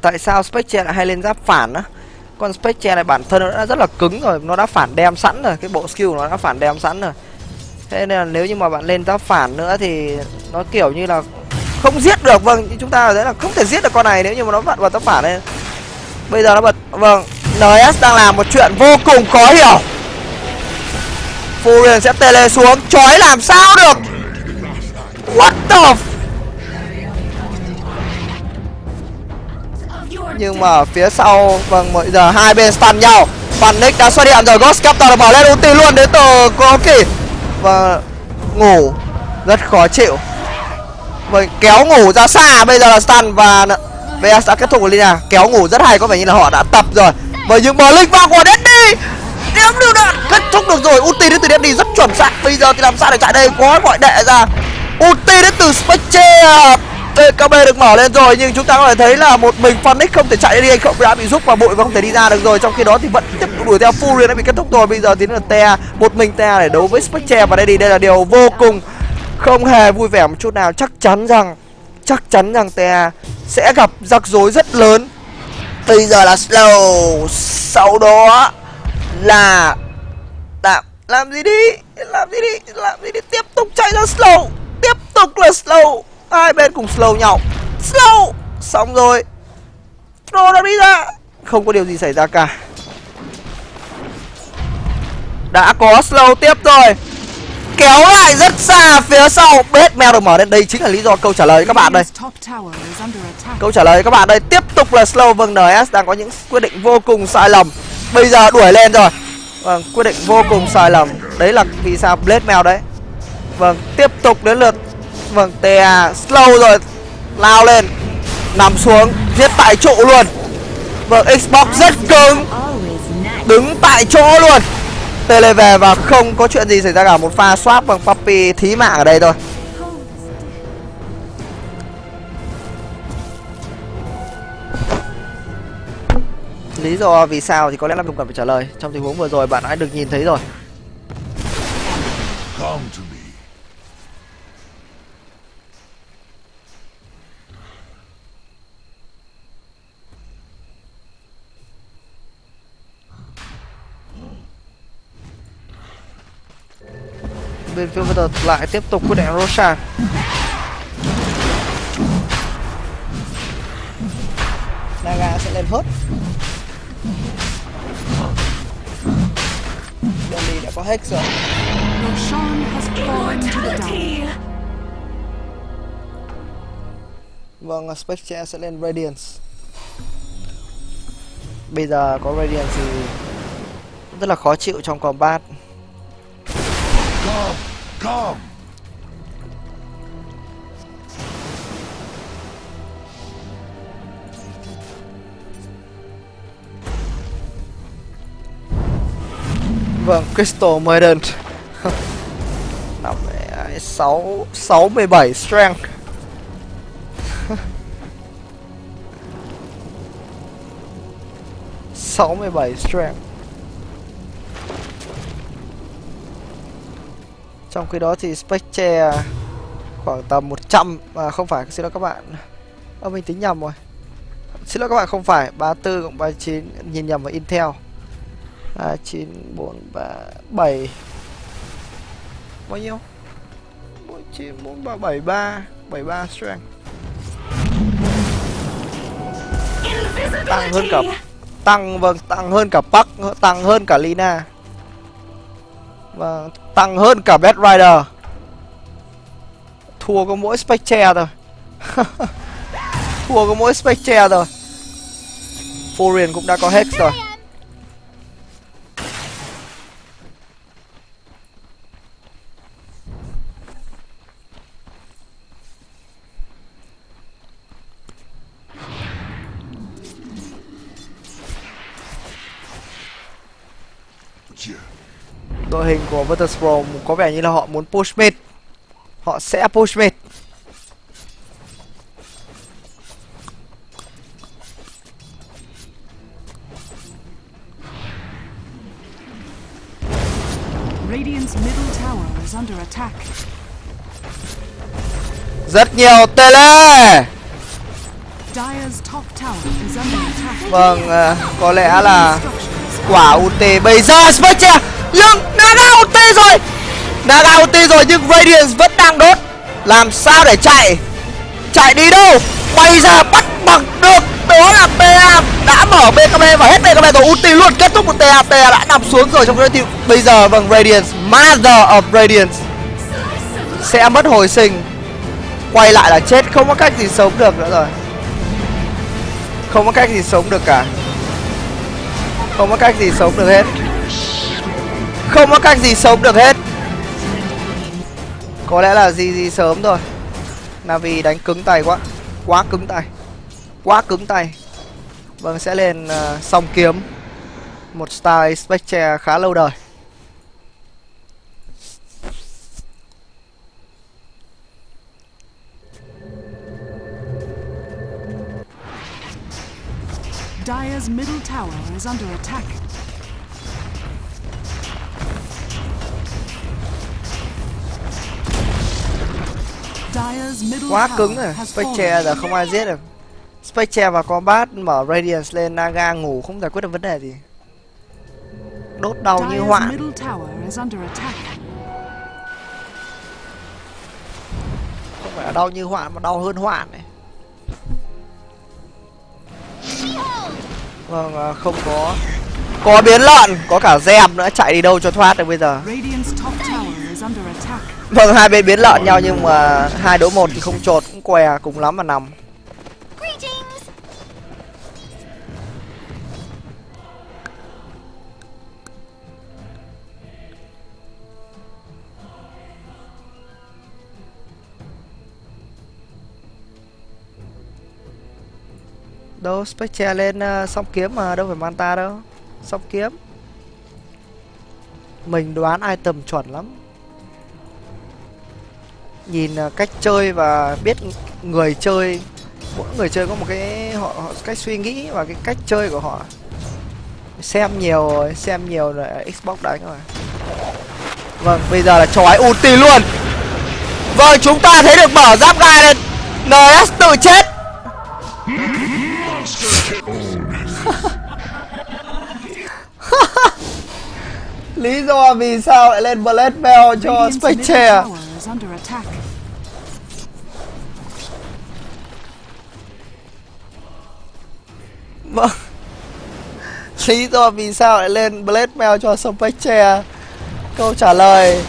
A: tại sao Spectre lại hay lên giáp phản á con Spectre này bản thân nó đã rất là cứng rồi, nó đã phản đem sẵn rồi, cái bộ skill nó đã phản đem sẵn rồi. Thế nên là nếu như mà bạn lên giáp phản nữa thì nó kiểu như là không giết được vâng chúng ta thấy là không thể giết được con này nếu như mà nó vặn vào giáp phản này bây giờ nó bật vâng NS đang làm một chuyện vô cùng khó hiểu. Furion sẽ tele xuống, Chói làm sao được? What the Nhưng mà phía sau Vâng mọi giờ hai bên stun nhau. Van Nick đã xuất hiện rồi Ghost Captor mở lên ulti luôn đến từ Koki Và ngủ Rất khó chịu. Vâng kéo ngủ ra xa Bây giờ là stun và VS đã kết thúc rồi nha Kéo ngủ rất hay có vẻ như là họ đã tập rồi. Với những bờ linh vào của đi, tiếng được đạn Kết thúc được rồi. Ulti đến từ Daddy rất chuẩn xác. Bây giờ thì làm sao để chạy đây? Có gọi đệ ra. Ulti đến từ Spectre. TKB được mở lên rồi, nhưng chúng ta có thể thấy là một mình Phoenix không thể chạy đi anh không. Đã bị rút vào bụi và không thể đi ra được rồi. Trong khi đó thì vẫn tiếp tục đuổi theo. Fury đã bị kết thúc rồi. Bây giờ thì là Tea một mình Tea để đấu với Spectre và đây đi đây là điều vô cùng không hề vui vẻ một chút nào. Chắc chắn rằng, chắc chắn rằng Tea sẽ gặp rắc rối rất lớn. Bây giờ là slow. Sau đó là tạm. Làm gì đi? Làm gì đi? Làm gì đi? Tiếp tục chạy ra slow. Tiếp tục là slow hai bên cùng slow nhau. Slow! Xong rồi. Throw đã đi ra. Không có điều gì xảy ra cả. Đã có slow tiếp rồi. Kéo lại rất xa phía sau. Bết mèo được mở lên đây chính là lý do câu trả lời các bạn đây. Câu trả lời các bạn đây. Tiếp tục là slow. Vâng ns đang có những quyết định vô cùng sai lầm. Bây giờ đuổi lên rồi. Vâng quyết định vô cùng sai lầm. Đấy là vì sao blade mèo đấy. Vâng tiếp tục đến lượt vâng tè slow rồi. Lao lên. Nằm xuống. Giết tại chỗ luôn. Vâng xbox rất cứng. Đứng tại chỗ luôn. Tele về và không có chuyện gì xảy ra cả. Một pha swap bằng puppy thí mạng ở đây thôi. Lý do vì sao thì có lẽ là không cần phải trả lời. Trong tình huống vừa rồi, bạn đã được nhìn thấy rồi. Bên phía Victor lại tiếp tục quyết định Roshan. Naga sẽ lên hớt Delhi đã có Hex rồi. Vâng, Spectre sẽ lên Radiance. Bây giờ có Radiance thì rất là khó chịu trong combat Come, come. Vâng, Crystal Maiden. Năm sáu sáu mươi bảy strength. Sáu mươi bảy strength. Trong khi đó thì Spectre khoảng tầm 100 à không phải, xin lỗi các bạn. Ơ, mình tính nhầm rồi. Xin lỗi các bạn, không phải 34 cộng 39 nhìn nhầm vào Intel. 39 4 3 7 bao nhiêu? 49 4 3 73 73 strength. Tăng hơn cả tăng vâng tăng hơn cả Park, tăng hơn cả Lina và tăng hơn cả Bad Rider. Thua có mỗi Spectre thôi. Thua có mỗi Spectre rồi Furion cũng đã có hết rồi. Đội hình của Virtus.pro có vẻ như là họ muốn push mid họ sẽ push mid. Rất nhiều tele. Vâng, uh, có lẽ là quả UT. Bây giờ Spectre nhưng Naga UT rồi. Naga UT rồi nhưng Radiance vẫn đang đốt. Làm sao để chạy? Chạy đi đâu? Bay ra bắt bằng được. Đó là PA đã mở BKB và hết BKB rồi. Ulti luôn kết thúc một TA TA đã nằm xuống rồi trong cái bây giờ bằng Radiance, Mother of Radiance sẽ mất hồi sinh. Quay lại là chết. Không có cách gì sống được nữa rồi. Không có cách gì sống được cả không có cách gì sống được hết. Không có cách gì sống được hết. Có lẽ là gì gì sớm rồi Navi đánh cứng tay quá. Quá cứng tay. Quá cứng tay. Vâng sẽ lên uh, song kiếm. Một style spectre khá lâu đời.
B: Dire's middle tower is under attack.
A: Quá cứng rồi spectre giờ không ai giết được. Spectre và combat mở radiance lên naga ngủ không giải quyết được vấn đề gì. Đốt đau như hoạn. không phải là đau như hoạn mà đau hơn hoạn này vâng à, không có. Có biến lợn có cả dèm nữa chạy đi đâu cho thoát được bây giờ. Vâng hai bên biến lợn nhau nhưng mà hai đối một thì không chột cũng què cùng lắm mà nằm đâu spectre lên uh, song kiếm mà đâu phải manta đâu. Song kiếm. Mình đoán item chuẩn lắm. Nhìn uh, cách chơi và biết người chơi. Mỗi người chơi có một cái họ, họ cách suy nghĩ và cái cách chơi của họ. Xem nhiều rồi xem nhiều rồi ờ, xbox đánh rồi. Vâng bây giờ là chói ulti luôn. Vâng chúng ta thấy được mở giáp gai lên. Ns tự chết lý do vì sao lại lên Blade Bell cho Spectre
B: attack.
A: vâng. Lý do vì sao lại lên Blade Bell cho Spectre câu trả lời.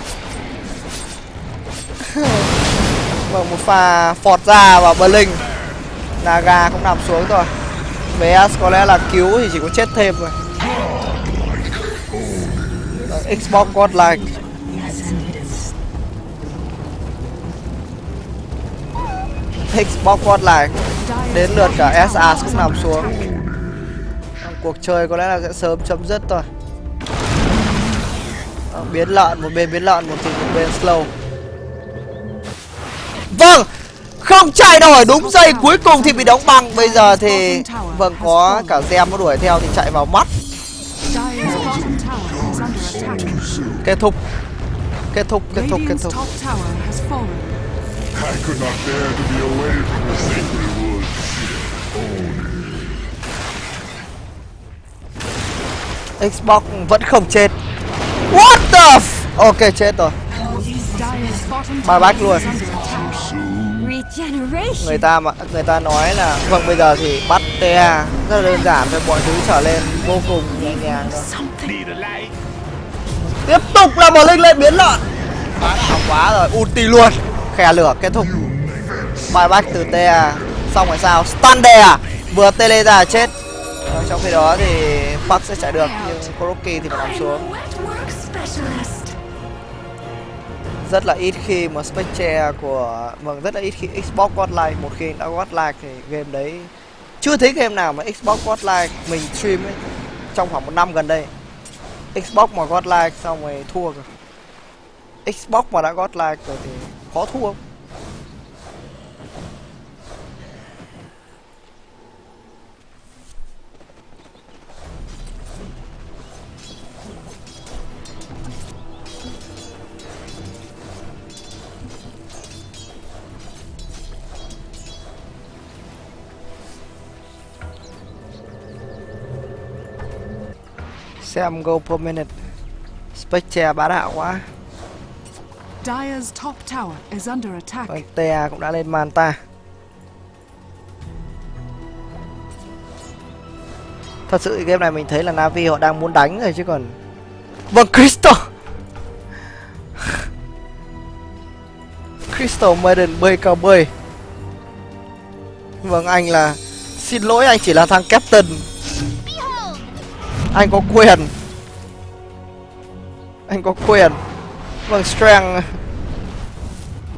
A: Vâng một pha phọt ra và Blink Naga cũng nằm xuống rồi VS có lẽ là cứu thì chỉ có chết thêm rồi ờ, Xbox Godlike Xbox Godlike đến lượt cả SA cũng nằm xuống. Cuộc chơi có lẽ là sẽ sớm chấm dứt thôi. Ờ, biến lợn, một bên biến lợn, một thì một bên slow. Vâng! Không chạy nổi đúng giây cuối cùng thì bị đóng băng. Bây giờ thì vâng có cả gem nó đuổi theo thì chạy vào mắt. Kết thúc. Kết thúc kết thúc kết thúc. Xbox vẫn không chết. What the f? Ok chết rồi. Bye
B: tower
A: luôn. Người ta mà người ta nói là vâng bây giờ thì bắt TA rất là đơn giản thôi mọi thứ trở lên vô cùng nhẹ nhàng tiếp tục là bờ linh lên biến lợn quá đã quá rồi ulti luôn. Khe lửa kết thúc. Buyback từ TA xong rồi sao? Stander vừa tele ra chết. Ờ, trong khi đó thì Park sẽ chạy được nhưng Kuroki thì phải nằm xuống! Rất là ít khi mà Spectre của vâng rất là ít khi Xbox Godlike, một khi đã Godlike thì game đấy chưa thấy game nào mà Xbox Godlike mình stream ấy, trong khoảng một năm gần đây. Xbox mà Godlike xong rồi thua rồi Xbox mà đã Godlike rồi thì khó thua. Xem go per minute Spectre bá đạo quá.
B: Dire's top tower is under attack.
A: Vâng, TA cũng đã lên Manta thật sự game này mình thấy là navi họ đang muốn đánh rồi chứ còn vâng crystal! Crystal maiden bkb vâng anh là xin lỗi anh chỉ là thằng captain anh có quyền. Anh có quyền. Vâng strength.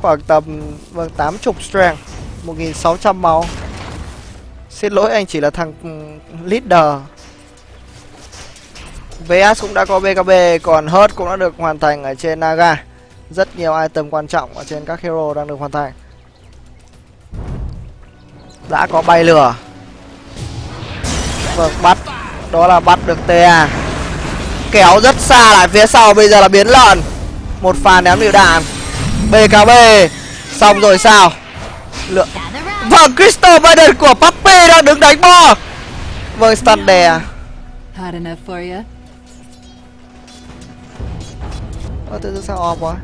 A: Khoảng tầm vâng tám chục strength. một nghìn sáu trăm máu. Xin lỗi, anh chỉ là thằng ừ, leader. VS cũng đã có BKB còn Hurt cũng đã được hoàn thành ở trên Naga. Rất nhiều item quan trọng ở trên các hero đang được hoàn thành. Đã có bay lửa. Vâng bắt đó là bắt được ta kéo rất xa lại phía sau bây giờ là biến lợn. Một pha ném lựu đạn. Bkb xong rồi sao? Lượng vâng crystal biden của puppy đang đứng đánh bo vâng stun đè. Ơ tự dưng sao off quá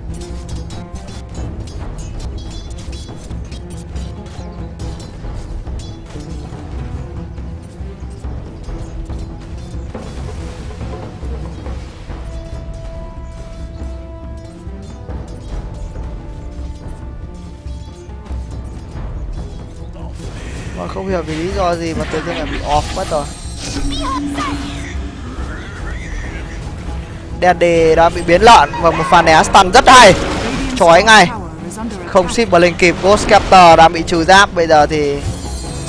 A: không hiểu vì lý do gì mà tự nhiên lại bị off mất rồi. Dandy đã bị biến lợn và một pha né stun rất hay. Chói ngay. Không
B: ship
A: ship lên kịp, Ghost Captor đã bị trừ giáp. Bây giờ thì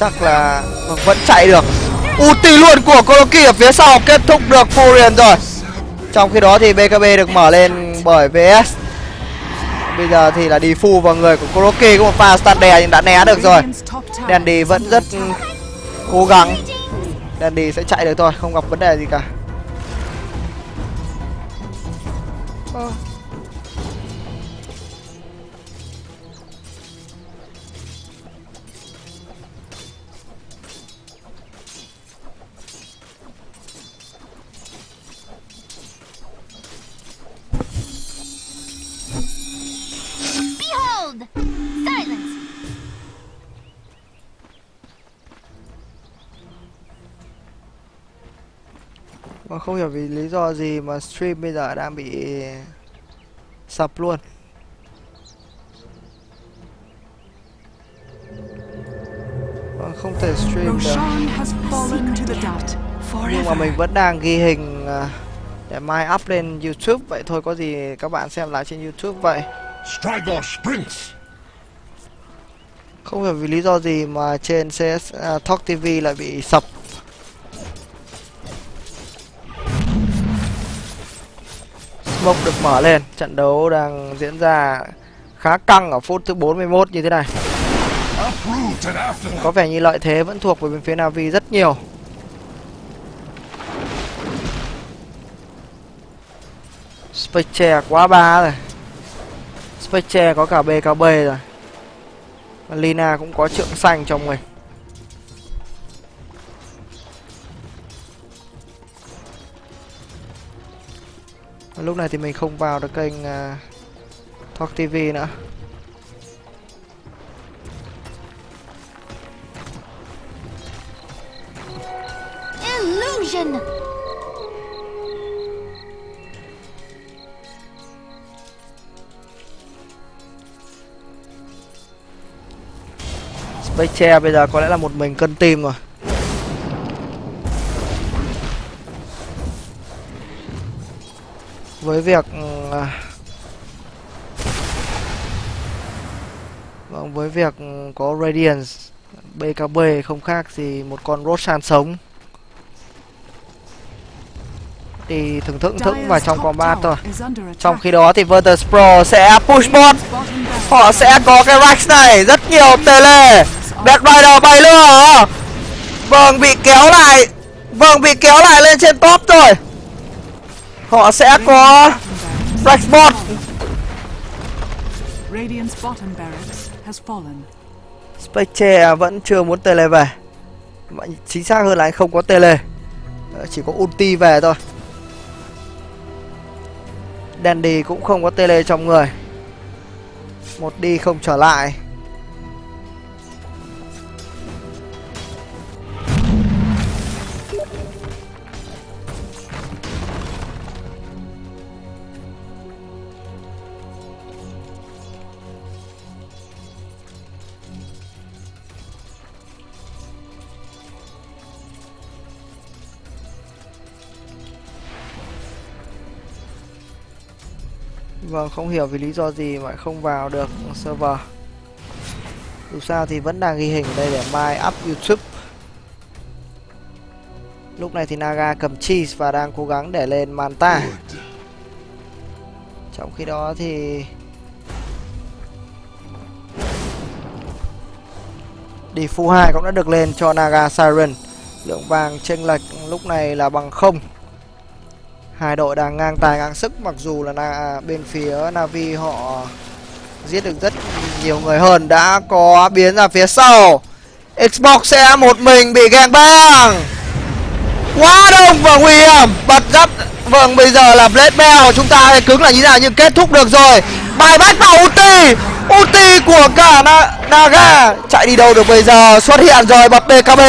A: chắc là vẫn chạy được. Ulti luôn của Koloki ở phía sau kết thúc được Furion rồi. Trong khi đó thì BKB được mở lên bởi VS bây giờ thì là đi phu vào người của Koloki có một pha stun đè nhưng đã né được rồi. Dandy vẫn rất cố gắng. Dandy sẽ chạy được thôi, không gặp vấn đề gì cả. Không hiểu vì lý do gì mà stream bây giờ đang bị sập luôn. Vâng, không thể stream được. Nhưng mà mình vẫn đang ghi hình à, để mai up lên YouTube. Vậy thôi có gì các bạn xem lại trên YouTube vậy. Không hiểu vì lý do gì mà trên CS à, Talk TV lại bị sập. Mốc được mở lên, trận đấu đang diễn ra khá căng ở phút thứ 41 như thế này. Có vẻ như lợi thế vẫn thuộc về bên phía Navi rất nhiều. Spectre quá ba rồi. Spectre có cả BKB rồi. Và Lina cũng có trượng xanh trong mình. Lúc này thì mình không vào được kênh uh, Talk TV nữa.
D: Illusion!
A: Spectre bây giờ có lẽ là một mình cân tim rồi. Với việc ừ, à, Vâng, với việc ừ, có Radiance BKB không khác gì một con Roshan sống. Thì thưởng thức thức vào trong combat thôi. Trong khi đó thì Virtus Pro sẽ push bot. Họ sẽ có cái Rex này Rất nhiều tele Black Rider bay lửa. Vâng bị kéo lại Vâng bị kéo lại lên trên top rồi Họ sẽ có Rex bot
B: Radiant's bottom barracks has fallen.
A: Spectre vẫn chưa muốn tele về. Mà Chính xác hơn là anh không có tele Ờ, Chỉ có ulti về thôi. Dandy cũng không có tele trong người. Một đi không trở lại Vâng, không hiểu vì lý do gì mà không vào được server. Dù sao thì vẫn đang ghi hình ở đây để mai up YouTube. Lúc này thì Naga cầm cheese và đang cố gắng để lên Manta. Trong khi đó thì đi phu 2 cũng đã được lên cho Naga Siren. Lượng vàng chênh lệch lúc này là bằng không hai đội đang ngang tài ngang sức mặc dù là na, à, bên phía Navi họ giết được rất nhiều người hơn đã có biến ra phía sau. Xbox sẽ một mình bị gang bang. Quá đông và nguy hiểm. Bật rất vâng bây giờ là Blade Bell chúng ta cứng là như thế nào nhưng kết thúc được rồi. Bài bách vào ulti ulti của cả Na Naga. Chạy đi đâu được bây giờ? Xuất hiện rồi bật BKB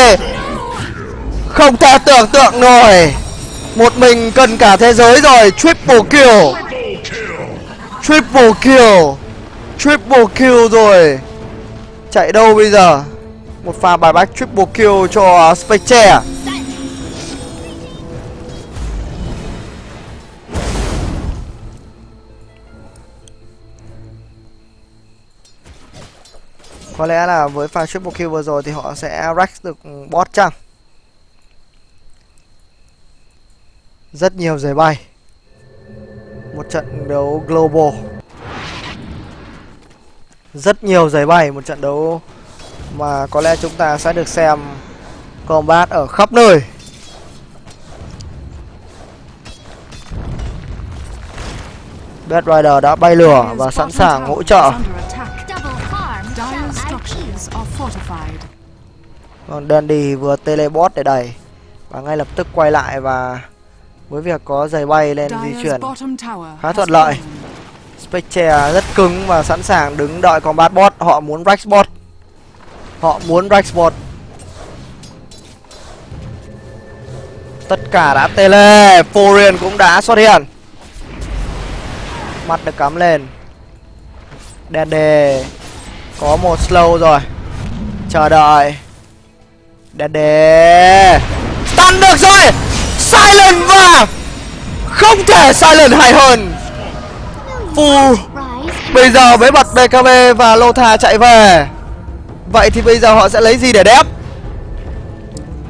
A: không thể tưởng tượng nổi một mình cần cả thế giới rồi. Triple kill. Triple kill. Triple kill rồi. Chạy đâu bây giờ? Một pha bài bác triple kill cho à, Spectre Có lẽ là với pha triple kill vừa rồi thì họ sẽ rack được bot chăng? Rất nhiều giấy bay. Một trận đấu global. Rất nhiều giấy bay, một trận đấu mà có lẽ chúng ta sẽ được xem combat ở khắp nơi. Bad Rider đã bay lửa và sẵn sàng hỗ trợ. Còn Dandy vừa teleport để đẩy và ngay lập tức quay lại và với việc có giày bay lên di chuyển. khá thuận lợi. Spectre rất cứng và sẵn sàng đứng đợi combat bot. Họ muốn Rex bot họ muốn Rex bot tất cả đã tele Forian cũng đã xuất hiện. Mặt được cắm lên. Đen đề có một slow rồi. Chờ đợi. Đen đề stun được rồi silent và không thể silent hay hơn. Phu. Bây giờ mới bật BKB và Lotha chạy về. Vậy thì bây giờ họ sẽ lấy gì để đép?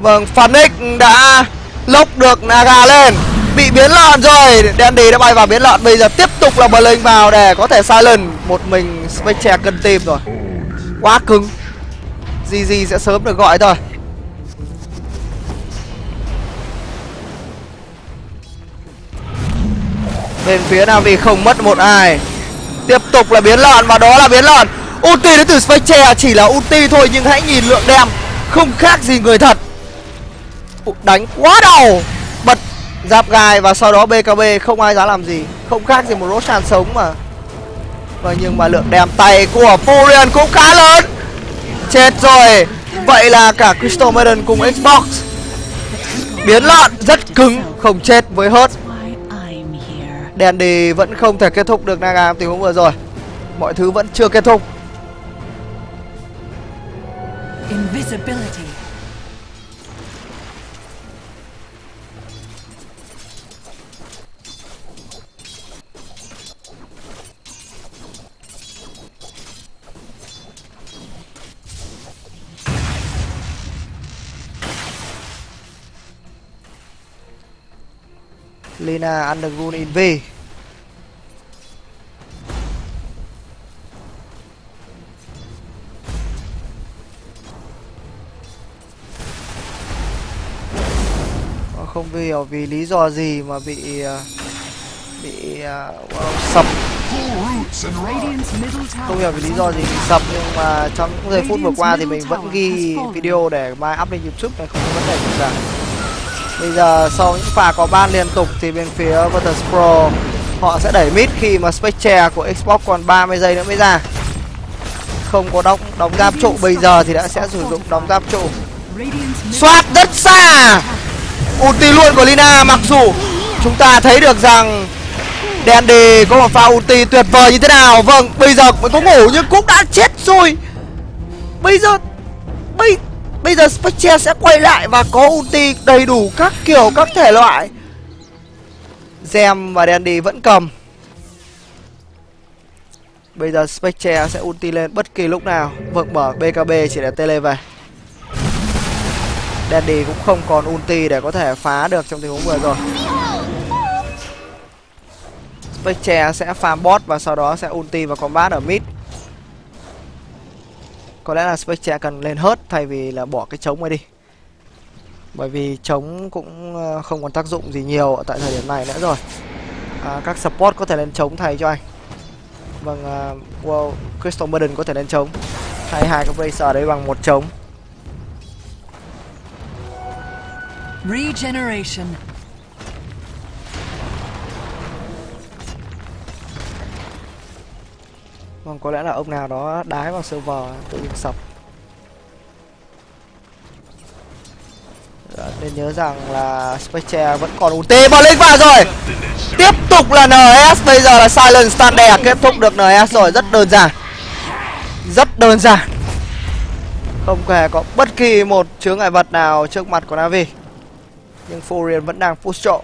A: Vâng Phoenix đã lốc được Naga lên. Bị biến lợn rồi. Dandy đã bay vào biến lợn Bây giờ tiếp tục là Blink vào để có thể silent Một mình Spectre cân tim rồi. Quá cứng. GG sẽ sớm được gọi thôi. Bên phía Navi không mất một ai. Tiếp tục là biến lợn và đó là biến lợn. Ulti đến từ Spectre, chỉ là ulti thôi, nhưng hãy nhìn lượng đem. Không khác gì người thật. Đánh quá đầu bật giáp gai và sau đó BKB không ai dám làm gì. Không khác gì một Roshan sống mà. Và nhưng mà lượng đem tay của Furion cũng khá lớn. Chết rồi. Vậy là cả Crystal Maiden cùng Xbox. Biến lợn rất cứng, không chết với hớt Dandy vẫn không thể kết thúc được Naga tình huống vừa rồi Mọi thứ vẫn chưa kết thúc Invisibility. Lina Underground in V ờ, không hiểu vì lý do gì mà bị ờ, bị uh, sập. Không hiểu vì lý do gì bị sập nhưng mà trong những giây phút vừa qua thì mình vẫn ghi video để mai up lên youtube này không có vấn đề gì cả. Bây giờ sau những pha có ban liên tục thì bên phía Virtus Pro họ sẽ đẩy mid khi mà Spectre của Xbox còn 30 giây nữa mới ra. Không có đóng đóng giáp trụ bây giờ thì đã sẽ sử dụng đóng giáp trụ. Xoát đất xa. Ulti luôn của Lina mặc dù chúng ta thấy được rằng Dandy có một pha ulti tuyệt vời như thế nào. Vâng, bây giờ mới có ngủ nhưng cũng đã chết rồi. Bây giờ bây giờ Spectre sẽ quay lại và có ulti đầy đủ các kiểu, các thể loại. Gem và Dandy vẫn cầm. Bây giờ Spectre sẽ ulti lên bất kỳ lúc nào. Vượng mở BKB chỉ để tele về. Dandy cũng không còn ulti để có thể phá được trong tình huống vừa rồi. Spectre sẽ farm bot và sau đó sẽ ulti và combat ở mid. Có lẽ là Spectre cần lên hớt thay vì là bỏ cái trống ấy đi. Bởi vì trống cũng ờ, không còn tác dụng gì nhiều tại thời điểm này nữa rồi. À, Các support có thể lên trống thay cho anh. Vâng, uh, wow, Crystal Burden có thể lên trống. Thay hai cái Bracer đấy bằng một trống.
B: Regeneration.
A: Vâng, có lẽ là ông nào đó đái vào server tự nhiên sập. Đó, nên nhớ rằng là Spectre vẫn còn ulti bò lên vào rồi! Tiếp tục là ns bây giờ là silent standard kết thúc được ns rồi. Rất đơn giản. Rất đơn giản. Không hề có bất kỳ một chướng ngại vật nào trước mặt của navi. Nhưng furion vẫn đang push trộm.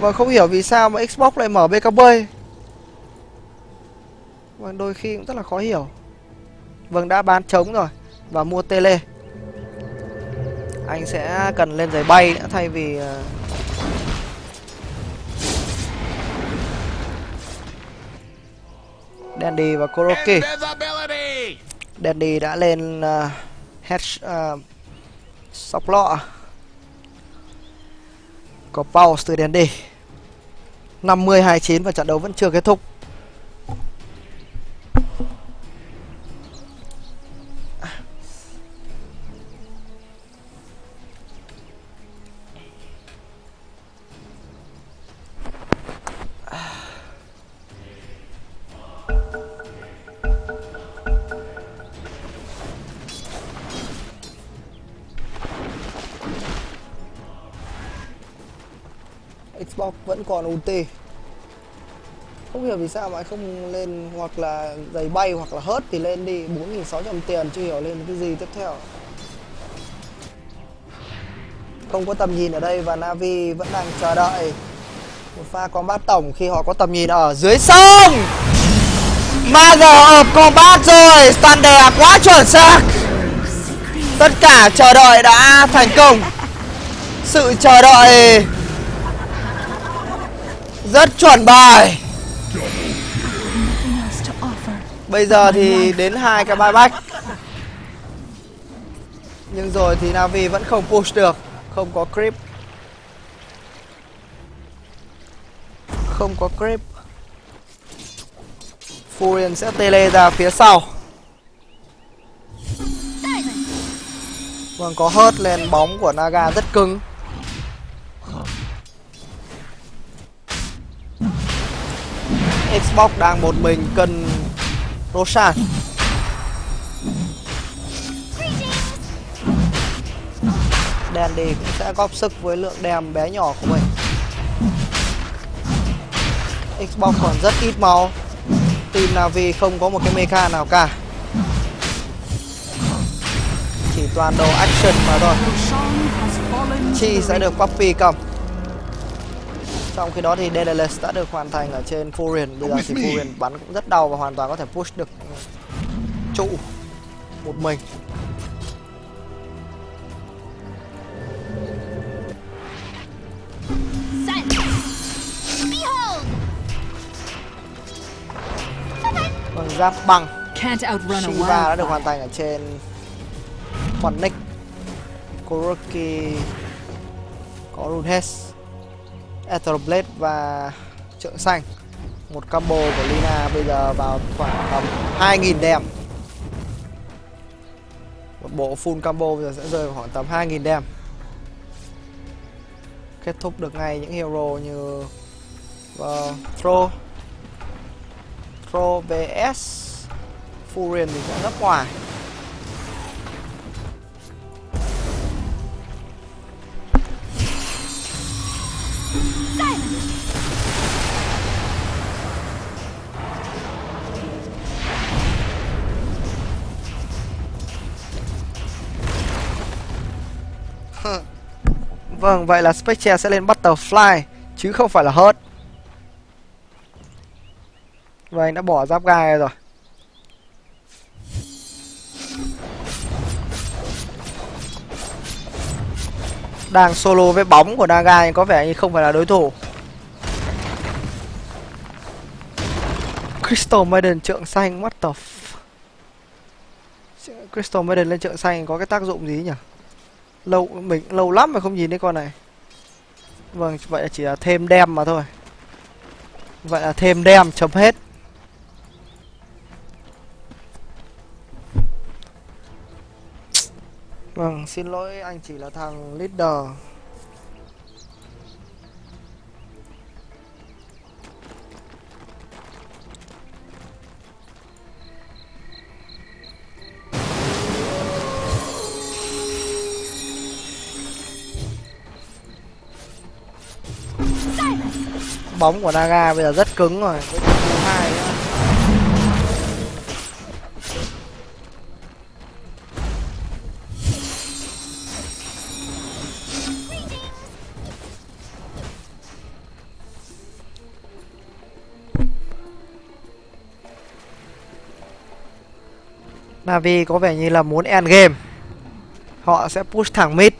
A: Và không hiểu vì sao mà xbox lại mở bkb vâng đôi khi cũng rất là khó hiểu. Vâng đã bán trống rồi và mua tele. Anh sẽ cần lên giày bay nữa thay vì uh... Dandy và Koroki Dandy đã lên uh, head uh, sóc lọ có pause từ Dandy 50 29 và trận đấu vẫn chưa kết thúc. Vì sao mà không lên hoặc là giày bay hoặc là hớt thì lên đi 4.600 tiền, chưa hiểu lên cái gì tiếp theo. Không có tầm nhìn ở đây và Navi vẫn đang chờ đợi. Một pha combat tổng khi họ có tầm nhìn ở dưới sông. Mager ở combat rồi toàn đè quá chuẩn xác. Tất cả chờ đợi đã thành công. Sự chờ đợi rất chuẩn bài. Bây giờ thì đến hai cái buyback Nhưng rồi thì Navi vẫn không push được, Không có creep. Không có creep. Furion sẽ tele ra phía sau. Vâng có hớt lên bóng của Naga rất cứng. Xbox đang một mình cần Roshan Dandy cũng sẽ góp sức với lượng đèm bé nhỏ của mình. Xbox còn rất ít máu. Team Navi không có một cái mecha nào cả. Chỉ toàn đồ action mà thôi. Chi sẽ được copy cầm trong khi đó thì Daedalus đã được hoàn thành ở trên Furion. Bây giờ thì Furion bắn cũng rất đau và hoàn toàn có thể push được trụ một mình. Vâng, giáp băng. Shiva đã được hoàn thành ở trên Phonic. Koroki có Runhes Etherblade và trượng xanh. Một combo của Lina bây giờ vào khoảng tầm 2.000 đem. Một bộ full combo bây giờ sẽ rơi vào khoảng tầm 2.000 đem. Kết thúc được ngay những hero như uh, Throw Throw vs Furion thì sẽ rất ngoài. Vâng, vậy là Spectre sẽ lên Butterfly chứ không phải là hớt. và vâng, anh đã bỏ giáp gai rồi. Đang solo với bóng của Naga có vẻ như không phải là đối thủ. Crystal Maiden trượng xanh what the f... Crystal Maiden lên trượng xanh có cái tác dụng gì nhỉ? Lâu, mình lâu lắm mà không nhìn thấy con này. Vâng vậy là chỉ là thêm đem mà thôi. Vậy là thêm đem, chấm hết. Vâng xin lỗi anh chỉ là thằng leader. Bóng của Naga bây giờ rất cứng rồi. Với hai Navi có vẻ như là muốn end game. Họ sẽ push thẳng mid.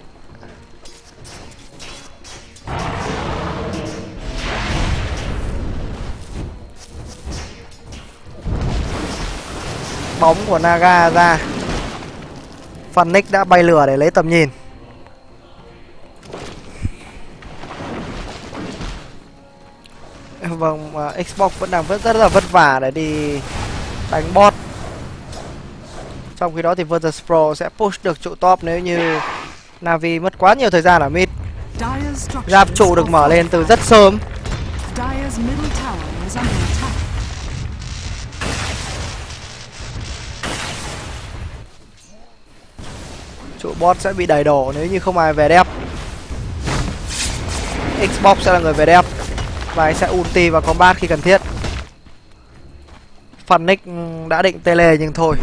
A: Bóng của Naga ra. Phan đã bay lửa để lấy tầm nhìn. Vâng, uh, Xbox vẫn đang rất, rất là vất vả để đi đánh bot. Trong khi đó thì Virtus Pro sẽ push được trụ top nếu như Navi mất quá nhiều thời gian ở mid. Giáp trụ được mở lên từ rất sớm. Chỗ bot sẽ bị đầy đổ nếu như không ai về đẹp xbox sẽ là người về đẹp và anh sẽ ulti và combat khi cần thiết. Phần nick đã định tele nhưng thôi.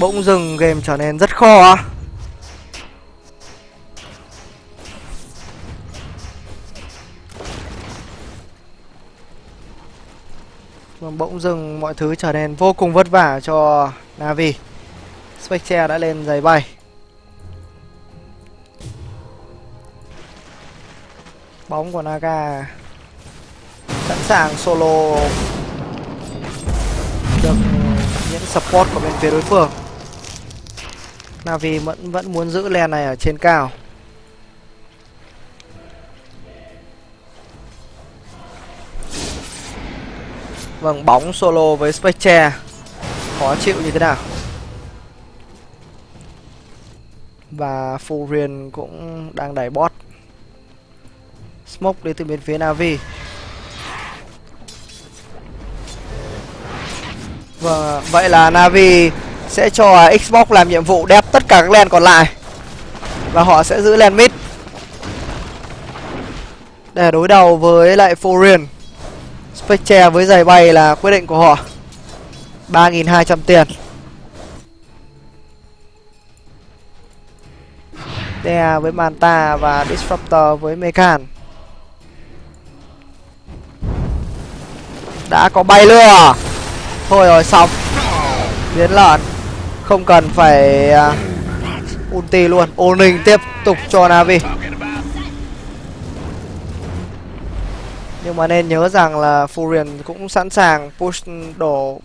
A: Bỗng dừng game trở nên rất khó à? Bỗng dừng mọi thứ trở nên vô cùng vất vả cho Navi. Spectre đã lên giày bay. Bóng của Naga sẵn sàng solo được những support của bên phía đối phương. Navi vẫn vẫn muốn giữ len này ở trên cao. Vâng, bóng solo với Spectre Khó chịu như thế nào? Và Furion cũng đang đẩy bot Smoke đi từ bên phía Navi. Vâng, vậy là Navi sẽ cho Xbox làm nhiệm vụ đẹp tất cả các lane còn lại. Và họ sẽ giữ lane mid. Để đối đầu với lại Furion Spectre với giày bay là quyết định của họ. 3.200 tiền. Dea với Manta và Disruptor với Mekan. Đã có bay lừa. Thôi rồi xong. Biến lợn. Không cần phải uh, ulti luôn. Ôn tiếp tục cho Navi. Nhưng mà nên nhớ rằng là Furion cũng sẵn sàng push đổ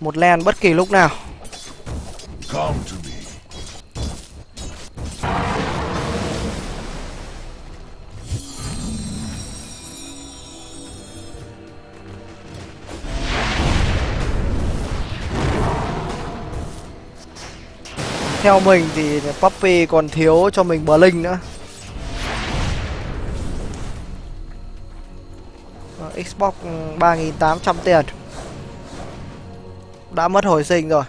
A: một len bất kỳ lúc nào. Theo mình thì Puppy còn thiếu cho mình Blink nữa Xbox ừ, 3.800 tiền. Đã mất hồi sinh rồi.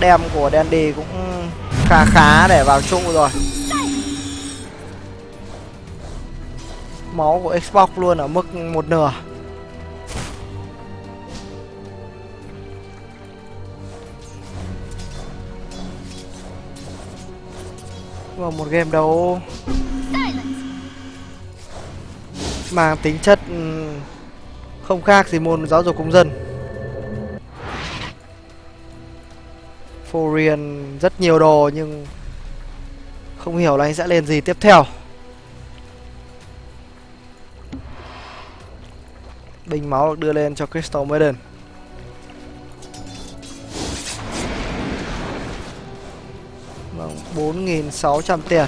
A: Đem của Dandy cũng khá khá để vào trụ rồi. Máu của Xbox luôn ở mức một nửa. Và một game đấu mang tính chất ừ, không khác gì môn giáo dục công dân. Forian rất nhiều đồ nhưng không hiểu là anh sẽ lên gì tiếp theo. Bình máu được đưa lên cho Crystal Maiden. Vâng, 4.600 tiền.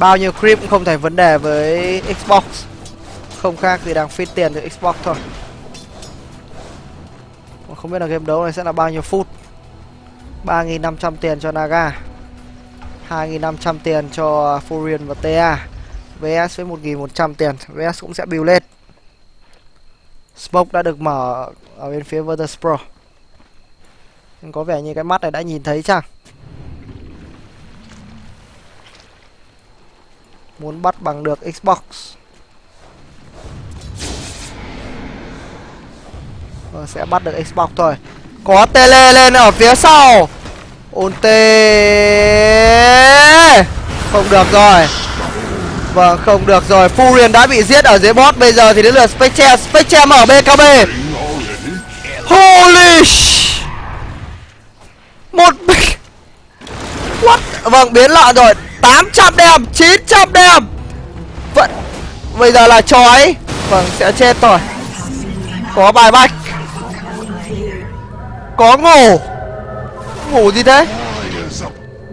A: Bao nhiêu creep cũng không thành vấn đề với Xbox. Không khác gì đang phí tiền từ Xbox thôi. Không biết là game đấu này sẽ là bao nhiêu phút. 3.500 tiền cho Naga. 2.500 tiền cho Furion và TA VS với 1.100 tiền, VS cũng sẽ build lên. Smoke đã được mở ở bên phía Virtus Pro. Có vẻ như cái mắt này đã nhìn thấy chăng? Muốn bắt bằng được Xbox. Vâng, sẽ bắt được Xbox thôi. Có tele lên ở phía sau. Ôn tê. Không được rồi. Vâng không được rồi. Furion đã bị giết ở dưới boss Bây giờ thì đến lượt Spectre Spectre mở BKB Holy sh... Một What? Vâng biến lạ rồi. 800 điểm 900 điểm Vẫn, Bây giờ là chói. Vâng sẽ chết rồi Có bài bạch Có ngủ. Ngủ gì thế?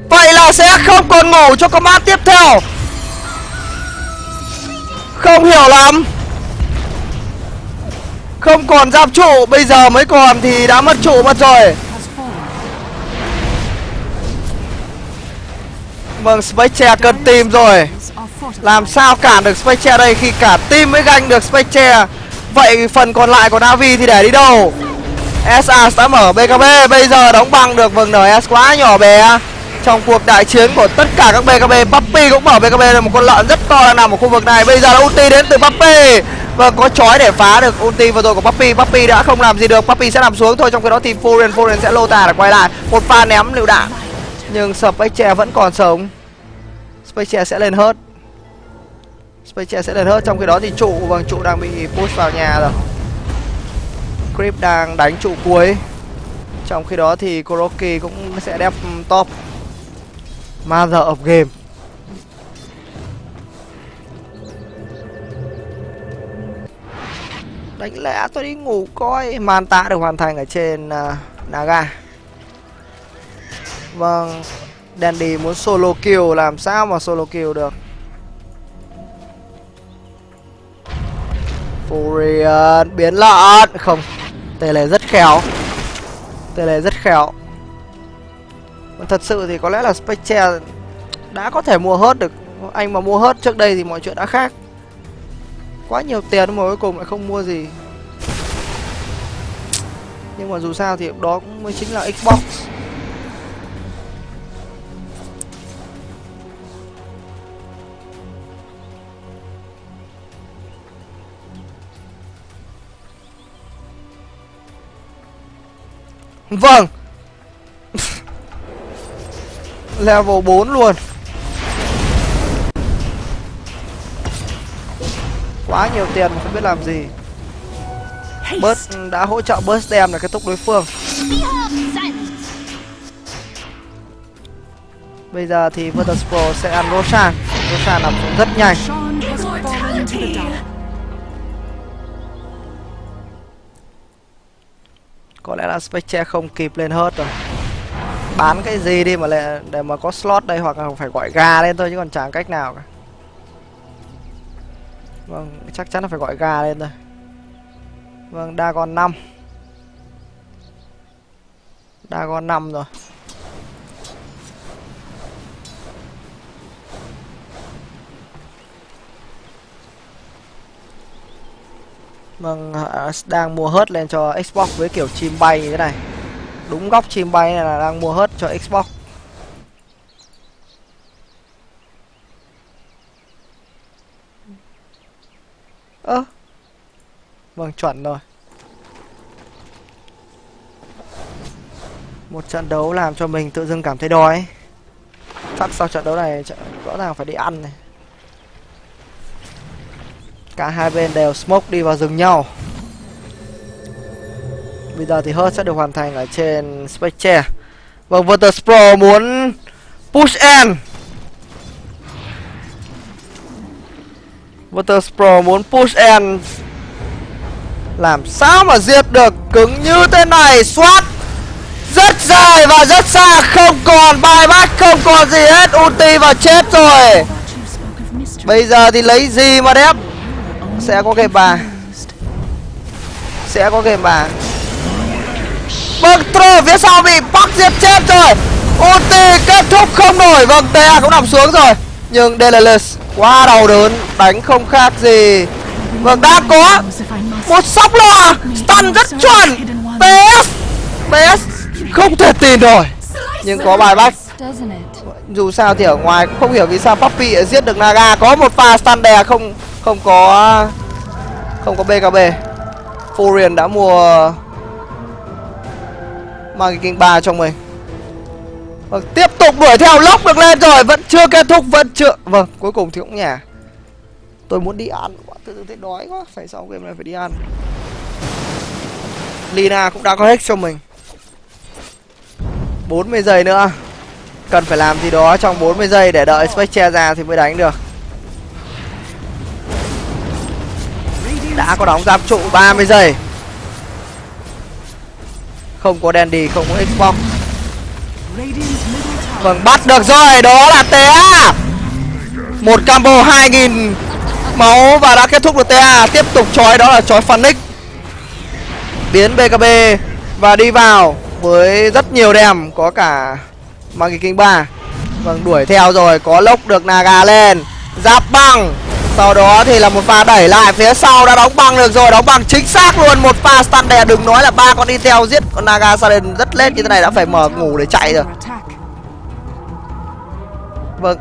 A: Vậy là sẽ không còn ngủ cho command tiếp theo. Không hiểu lắm. Không còn giáp trụ. Bây giờ mới còn thì đã mất trụ mất rồi. Vâng Spectre cần tìm rồi. Làm sao cản được Spectre đây Khi cả team mới ganh được Spectre Vậy phần còn lại của Navi thì để đi đâu? SA đã mở BKB Bây giờ đóng băng được vầng NS quá nhỏ bé. Trong cuộc đại chiến của tất cả các BKB Puppy cũng mở BKB là một con lợn rất to đang nằm ở khu vực này. Bây giờ là ulti đến từ Puppy Và vâng, có chói để phá được ulti vừa rồi của Puppy Puppy đã không làm gì được Puppy sẽ nằm xuống thôi. Trong khi đó thì Foreign Foreign sẽ lô tà để quay lại. Một pha ném lựu đạn. Nhưng Space vẫn còn sống. Space sẽ lên hớt Space sẽ lên hớt Trong khi đó thì trụ vâng trụ đang bị push vào nhà rồi. Creep đang đánh trụ cuối. Trong khi đó thì Kuroki cũng sẽ đép top Mother of Game. Đánh lẽ tôi đi ngủ coi. Màn tạ được hoàn thành ở trên uh, Naga. Vâng. Dandy muốn solo kill, làm sao mà solo kill được? Furion biến lợn. Không Tề lệ rất khéo. Tề lệ rất khéo. Thật sự thì có lẽ là Spectre Đã có thể mua hết được. Anh mà mua hết trước đây thì mọi chuyện đã khác. Quá nhiều tiền mà cuối cùng lại không mua gì. Nhưng mà dù sao thì đó cũng mới chính là Xbox. Vâng. Level 4 luôn. Quá nhiều tiền mà không biết làm gì. Burst đã hỗ trợ Burst đem là cái tốc đối phương. Bây giờ thì Virtus Pro sẽ ăn Roshan. Roshan nằm xuống rất nhanh có lẽ là Spectre không kịp lên hết rồi. Bán cái gì đi mà lại để mà có slot đây hoặc là phải gọi gà lên thôi chứ còn chẳng cách nào cả. Vâng chắc chắn là phải gọi gà lên thôi. Vâng đa còn năm. Đa còn năm rồi. Vâng, ờ, đang mua hớt lên cho Xbox với kiểu chim bay như thế này. Đúng góc chim bay này là đang mua hớt cho Xbox. Ơ. À. Vâng, chuẩn rồi. Một trận đấu làm cho mình tự dưng cảm thấy đói. Chắc sau trận đấu này rõ ràng phải đi ăn này cả hai bên đều smoke đi vào rừng nhau. Bây giờ thì hurt sẽ được hoàn thành ở trên spectre vâng Virtus Pro muốn push end Virtus Pro muốn push end làm sao mà diệt được? Cứng như thế này Xoát Rất dài và rất xa, Không còn bài bát Không còn gì hết. Ulti và chết rồi. Bây giờ thì lấy gì mà đép sẽ có game bà Sẽ có game bà Vâng Tro phía sau bị bắt giết chết rồi. Ulti kết thúc không nổi. Vâng TA cũng nằm xuống rồi. Nhưng Delilus quá đau đớn, Đánh không khác gì. Vâng đã có một sóc lò stun rất chuẩn. Ps ps không thể tin rồi. Nhưng có bài bách dù sao thì ở ngoài cũng không hiểu vì sao Poppy lại giết được Naga. Có một pha stun đè không không có không có BKB Furion đã mua mang cái kinh ba cho mình. Vâng tiếp tục đuổi theo lốc được lên rồi, vẫn chưa kết thúc, vẫn chưa vâng cuối cùng thì cũng nhà tôi muốn đi ăn quá, tự dưng thấy đói quá, phải sau game này phải đi ăn. Lina cũng đã có hết cho mình. 40 giây nữa. Cần phải làm gì đó trong 40 giây để đợi Spectre ra thì mới đánh được. Đã có đóng giáp trụ 30 giây. Không có Dandy, không có Xbox. Vâng, bắt được rồi, đó là té Một combo 2000 máu và đã kết thúc được TA tiếp tục chói đó là chói Phoenix. Biến BKB và đi vào với rất nhiều đèm có cả Monkey King 3 vâng đuổi theo rồi có lốc được Naga lên. Giáp băng sau đó thì là một pha đẩy lại, phía sau đã đóng băng được rồi, đóng băng chính xác luôn, một pha stun đè, đừng nói là ba con đi theo giết con Naga Saren rất lết như thế này, đã phải mở ngủ để chạy rồi. Vâng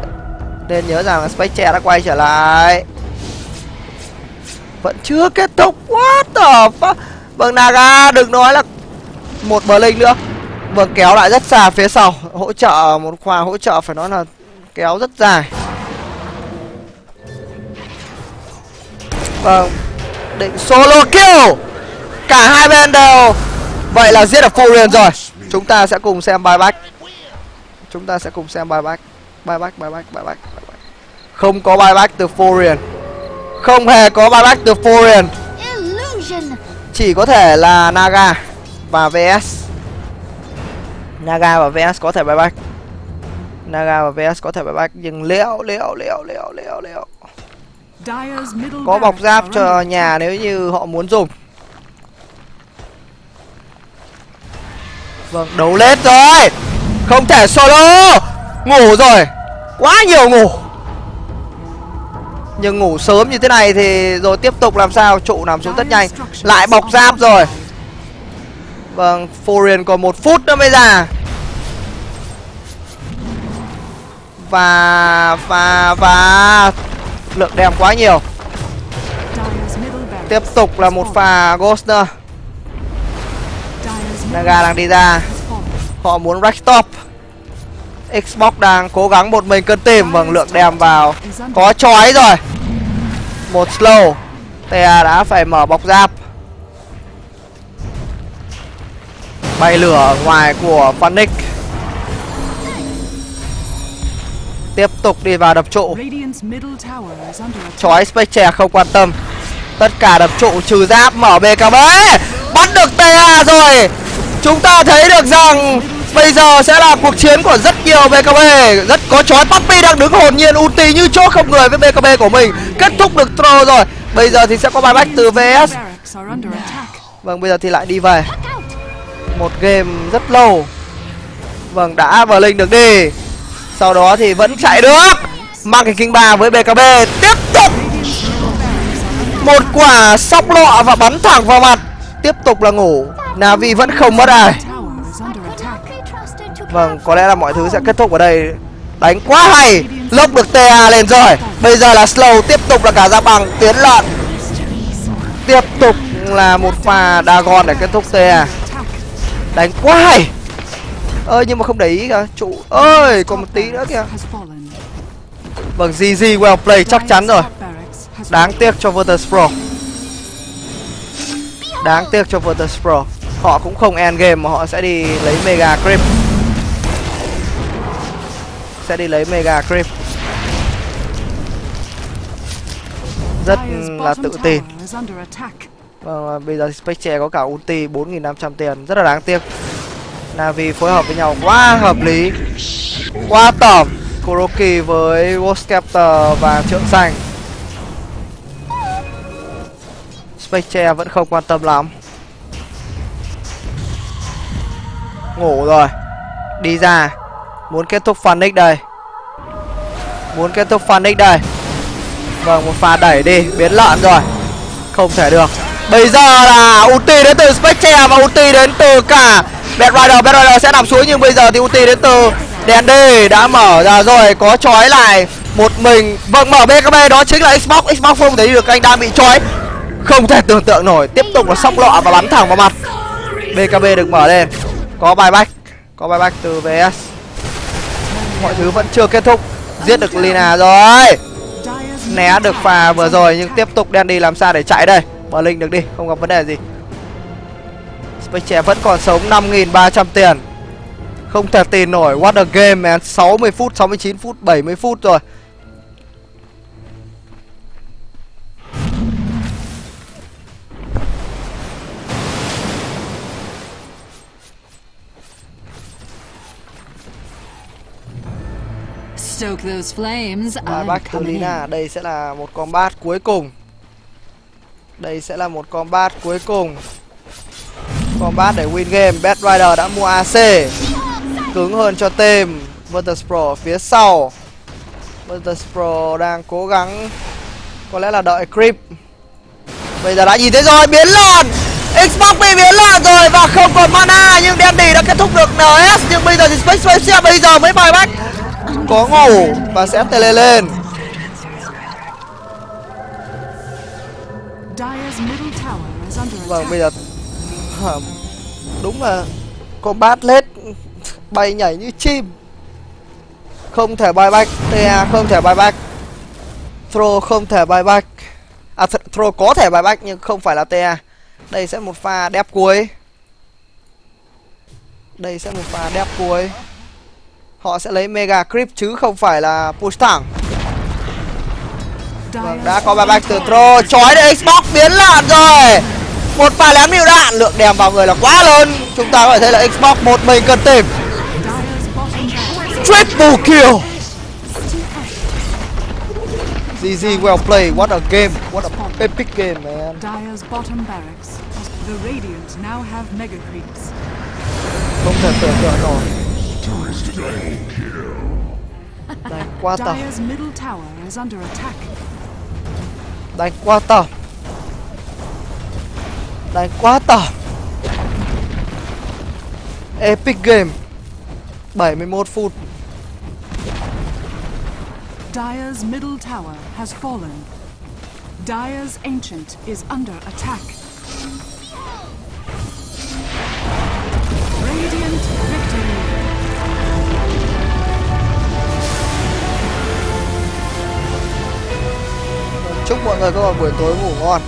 A: nên nhớ rằng Spectre đã quay trở lại. Vẫn chưa kết thúc quá tờ vâng naga, đừng nói là một bờ linh nữa. Vâng kéo lại rất xa phía sau, hỗ trợ, một khoa hỗ trợ phải nói là kéo rất dài. Vâng. Định solo kill. Cả hai bên đều. Vậy là giết được Furion rồi. Chúng ta sẽ cùng xem bài bách chúng ta sẽ cùng xem bài bách bài bách bài bách bài bách không có bài bách từ Furion không hề có ba bách từ Forian Chỉ có thể là Naga và VS Naga và VS có thể bài bách Naga và VS có thể bài bách Nhưng liệu liệu liệu liệu liệu liệu Có bọc giáp cho nhà nếu như họ muốn dùng. Vâng đấu lết rồi. Không thể solo Ngủ rồi. Quá nhiều ngủ. Nhưng ngủ sớm như thế này thì rồi tiếp tục làm sao? Trụ nằm xuống rất nhanh. lại bọc giáp rồi. vâng Forian còn một phút nữa mới ra. Và và và lượng đem quá nhiều. Tiếp tục là một pha ghost nữa naga đang đi ra. Họ muốn rush Xbox đang cố gắng một mình cân tìm. Vâng lượng đem vào. Có chói rồi. Một slow. TA đã phải mở bọc giáp. Bay lửa ngoài của Panic tiếp tục đi vào đập trụ. Chói Spectre không quan tâm. Tất cả đập trụ trừ giáp mở BKB bắt được TA rồi. Chúng ta thấy được rằng Bây giờ sẽ là cuộc chiến của rất nhiều BKB Rất có chói Papi đang đứng hồn nhiên ulti như chỗ không người với BKB của mình. Kết thúc được throw rồi. Bây giờ thì sẽ có bài bách từ VS Vâng bây giờ thì lại đi về. Một game rất lâu. Vâng đã vào linh được đi sau đó thì vẫn chạy được. Mang cái kinh ba với BKB Tiếp tục. Một quả sóc lọ và bắn thẳng vào mặt. Tiếp tục là ngủ. Navi vẫn không mất ai. Vâng, có lẽ là mọi thứ sẽ kết thúc ở đây. Đánh quá hay. Lốc được TA lên rồi. Bây giờ là slow Tiếp tục là cả ra bằng tiến lợn Tiếp tục là một pha Dagon để kết thúc TA Đánh quá hay ơi nhưng mà không để ý cả trụ ơi còn một tí nữa kìa. Vâng GG well play chắc chắn rồi. Đáng tiếc cho Virtus Pro. Đáng tiếc cho Virtus Pro. Họ cũng không end game mà họ sẽ đi lấy Mega Creep sẽ đi lấy Mega Creep rất là tự tin. Vâng, bây giờ Spectre có cả ulti 4.500 tiền. Rất là đáng tiếc. Navi phối hợp với nhau. Quá hợp lý. Quá tởm. Kuroki với Wolfscaptor và trượng xanh Spectre vẫn không quan tâm lắm. Ngủ rồi. Đi ra. Muốn kết thúc Phoenix đây. Muốn kết thúc Phoenix đây. Vâng, một pha đẩy đi. Biến lợn rồi. Không thể được. Bây giờ là ulti đến từ Spectre và ulti đến từ cả Bad Rider, Bad Rider sẽ nằm xuống nhưng bây giờ thì ulti đến từ đèn D đã mở ra rồi. Có trói lại một mình. Vâng mở BKB đó chính là Xbox. Xbox không thấy được anh đang bị trói không thể tưởng tượng nổi. Tiếp tục là sóc lọ và bắn thẳng vào mặt. BKB được mở lên. Có bài bách. Có bài bách từ VS mọi thứ vẫn chưa kết thúc. Giết được Lina rồi. Né được phà vừa rồi nhưng tiếp tục đen đi làm sao để chạy đây? Bờ Linh được đi, không gặp vấn đề gì. Spectre vẫn còn sống 5.300 tiền. Không thể tin nổi. What a game man. 60 phút, 69 phút, 70 phút rồi.
B: Stoke those flames.
A: Và Bachelina, đây sẽ là một combat cuối cùng. Đây sẽ là một combat cuối cùng Combat để win game. Bad Rider đã mua AC Cứng hơn cho team. Virtus Pro phía sau. Virtus Pro đang cố gắng. Có lẽ là đợi creep. Bây giờ đã nhìn thấy rồi biến lòn Xbox bị biến lòn rồi và không còn mana Nhưng Dandy đã kết thúc được NS Nhưng bây giờ thì Space Space bây giờ mới bài back. Có ngủ và sẽ tele lên. Vâng bây giờ Đúng là Combat lết Bay nhảy như chim. Không thể bay back TA không thể bay back Throw không thể bay back À th throw có thể bay back nhưng không phải là TA Đây sẽ một pha đẹp cuối. Đây sẽ một pha đẹp cuối. Họ sẽ lấy mega creep chứ không phải là push thẳng. Vâng, đã có bài back từ Tro Chói để Xbox biến lạn rồi. Một pha lém lựu đạn Lượng đèm vào người là quá lớn. Chúng ta có thể thấy là Xbox một mình cần tìm. Triple kill. GG well played. What a game. What a epic game man. Dyer's bottom barracks. The Radiant now have mega creeps. Không thể tưởng tượng nổi. Đánh quá tầm. Dyer's middle tower is under attack. Đánh quá tầm Đánh quá tầm Epic game 71 phút Dyer's middle tower has fallen. Dyer's ancient is under attack. Radiant victory. chúc mọi người có một buổi tối ngủ ngon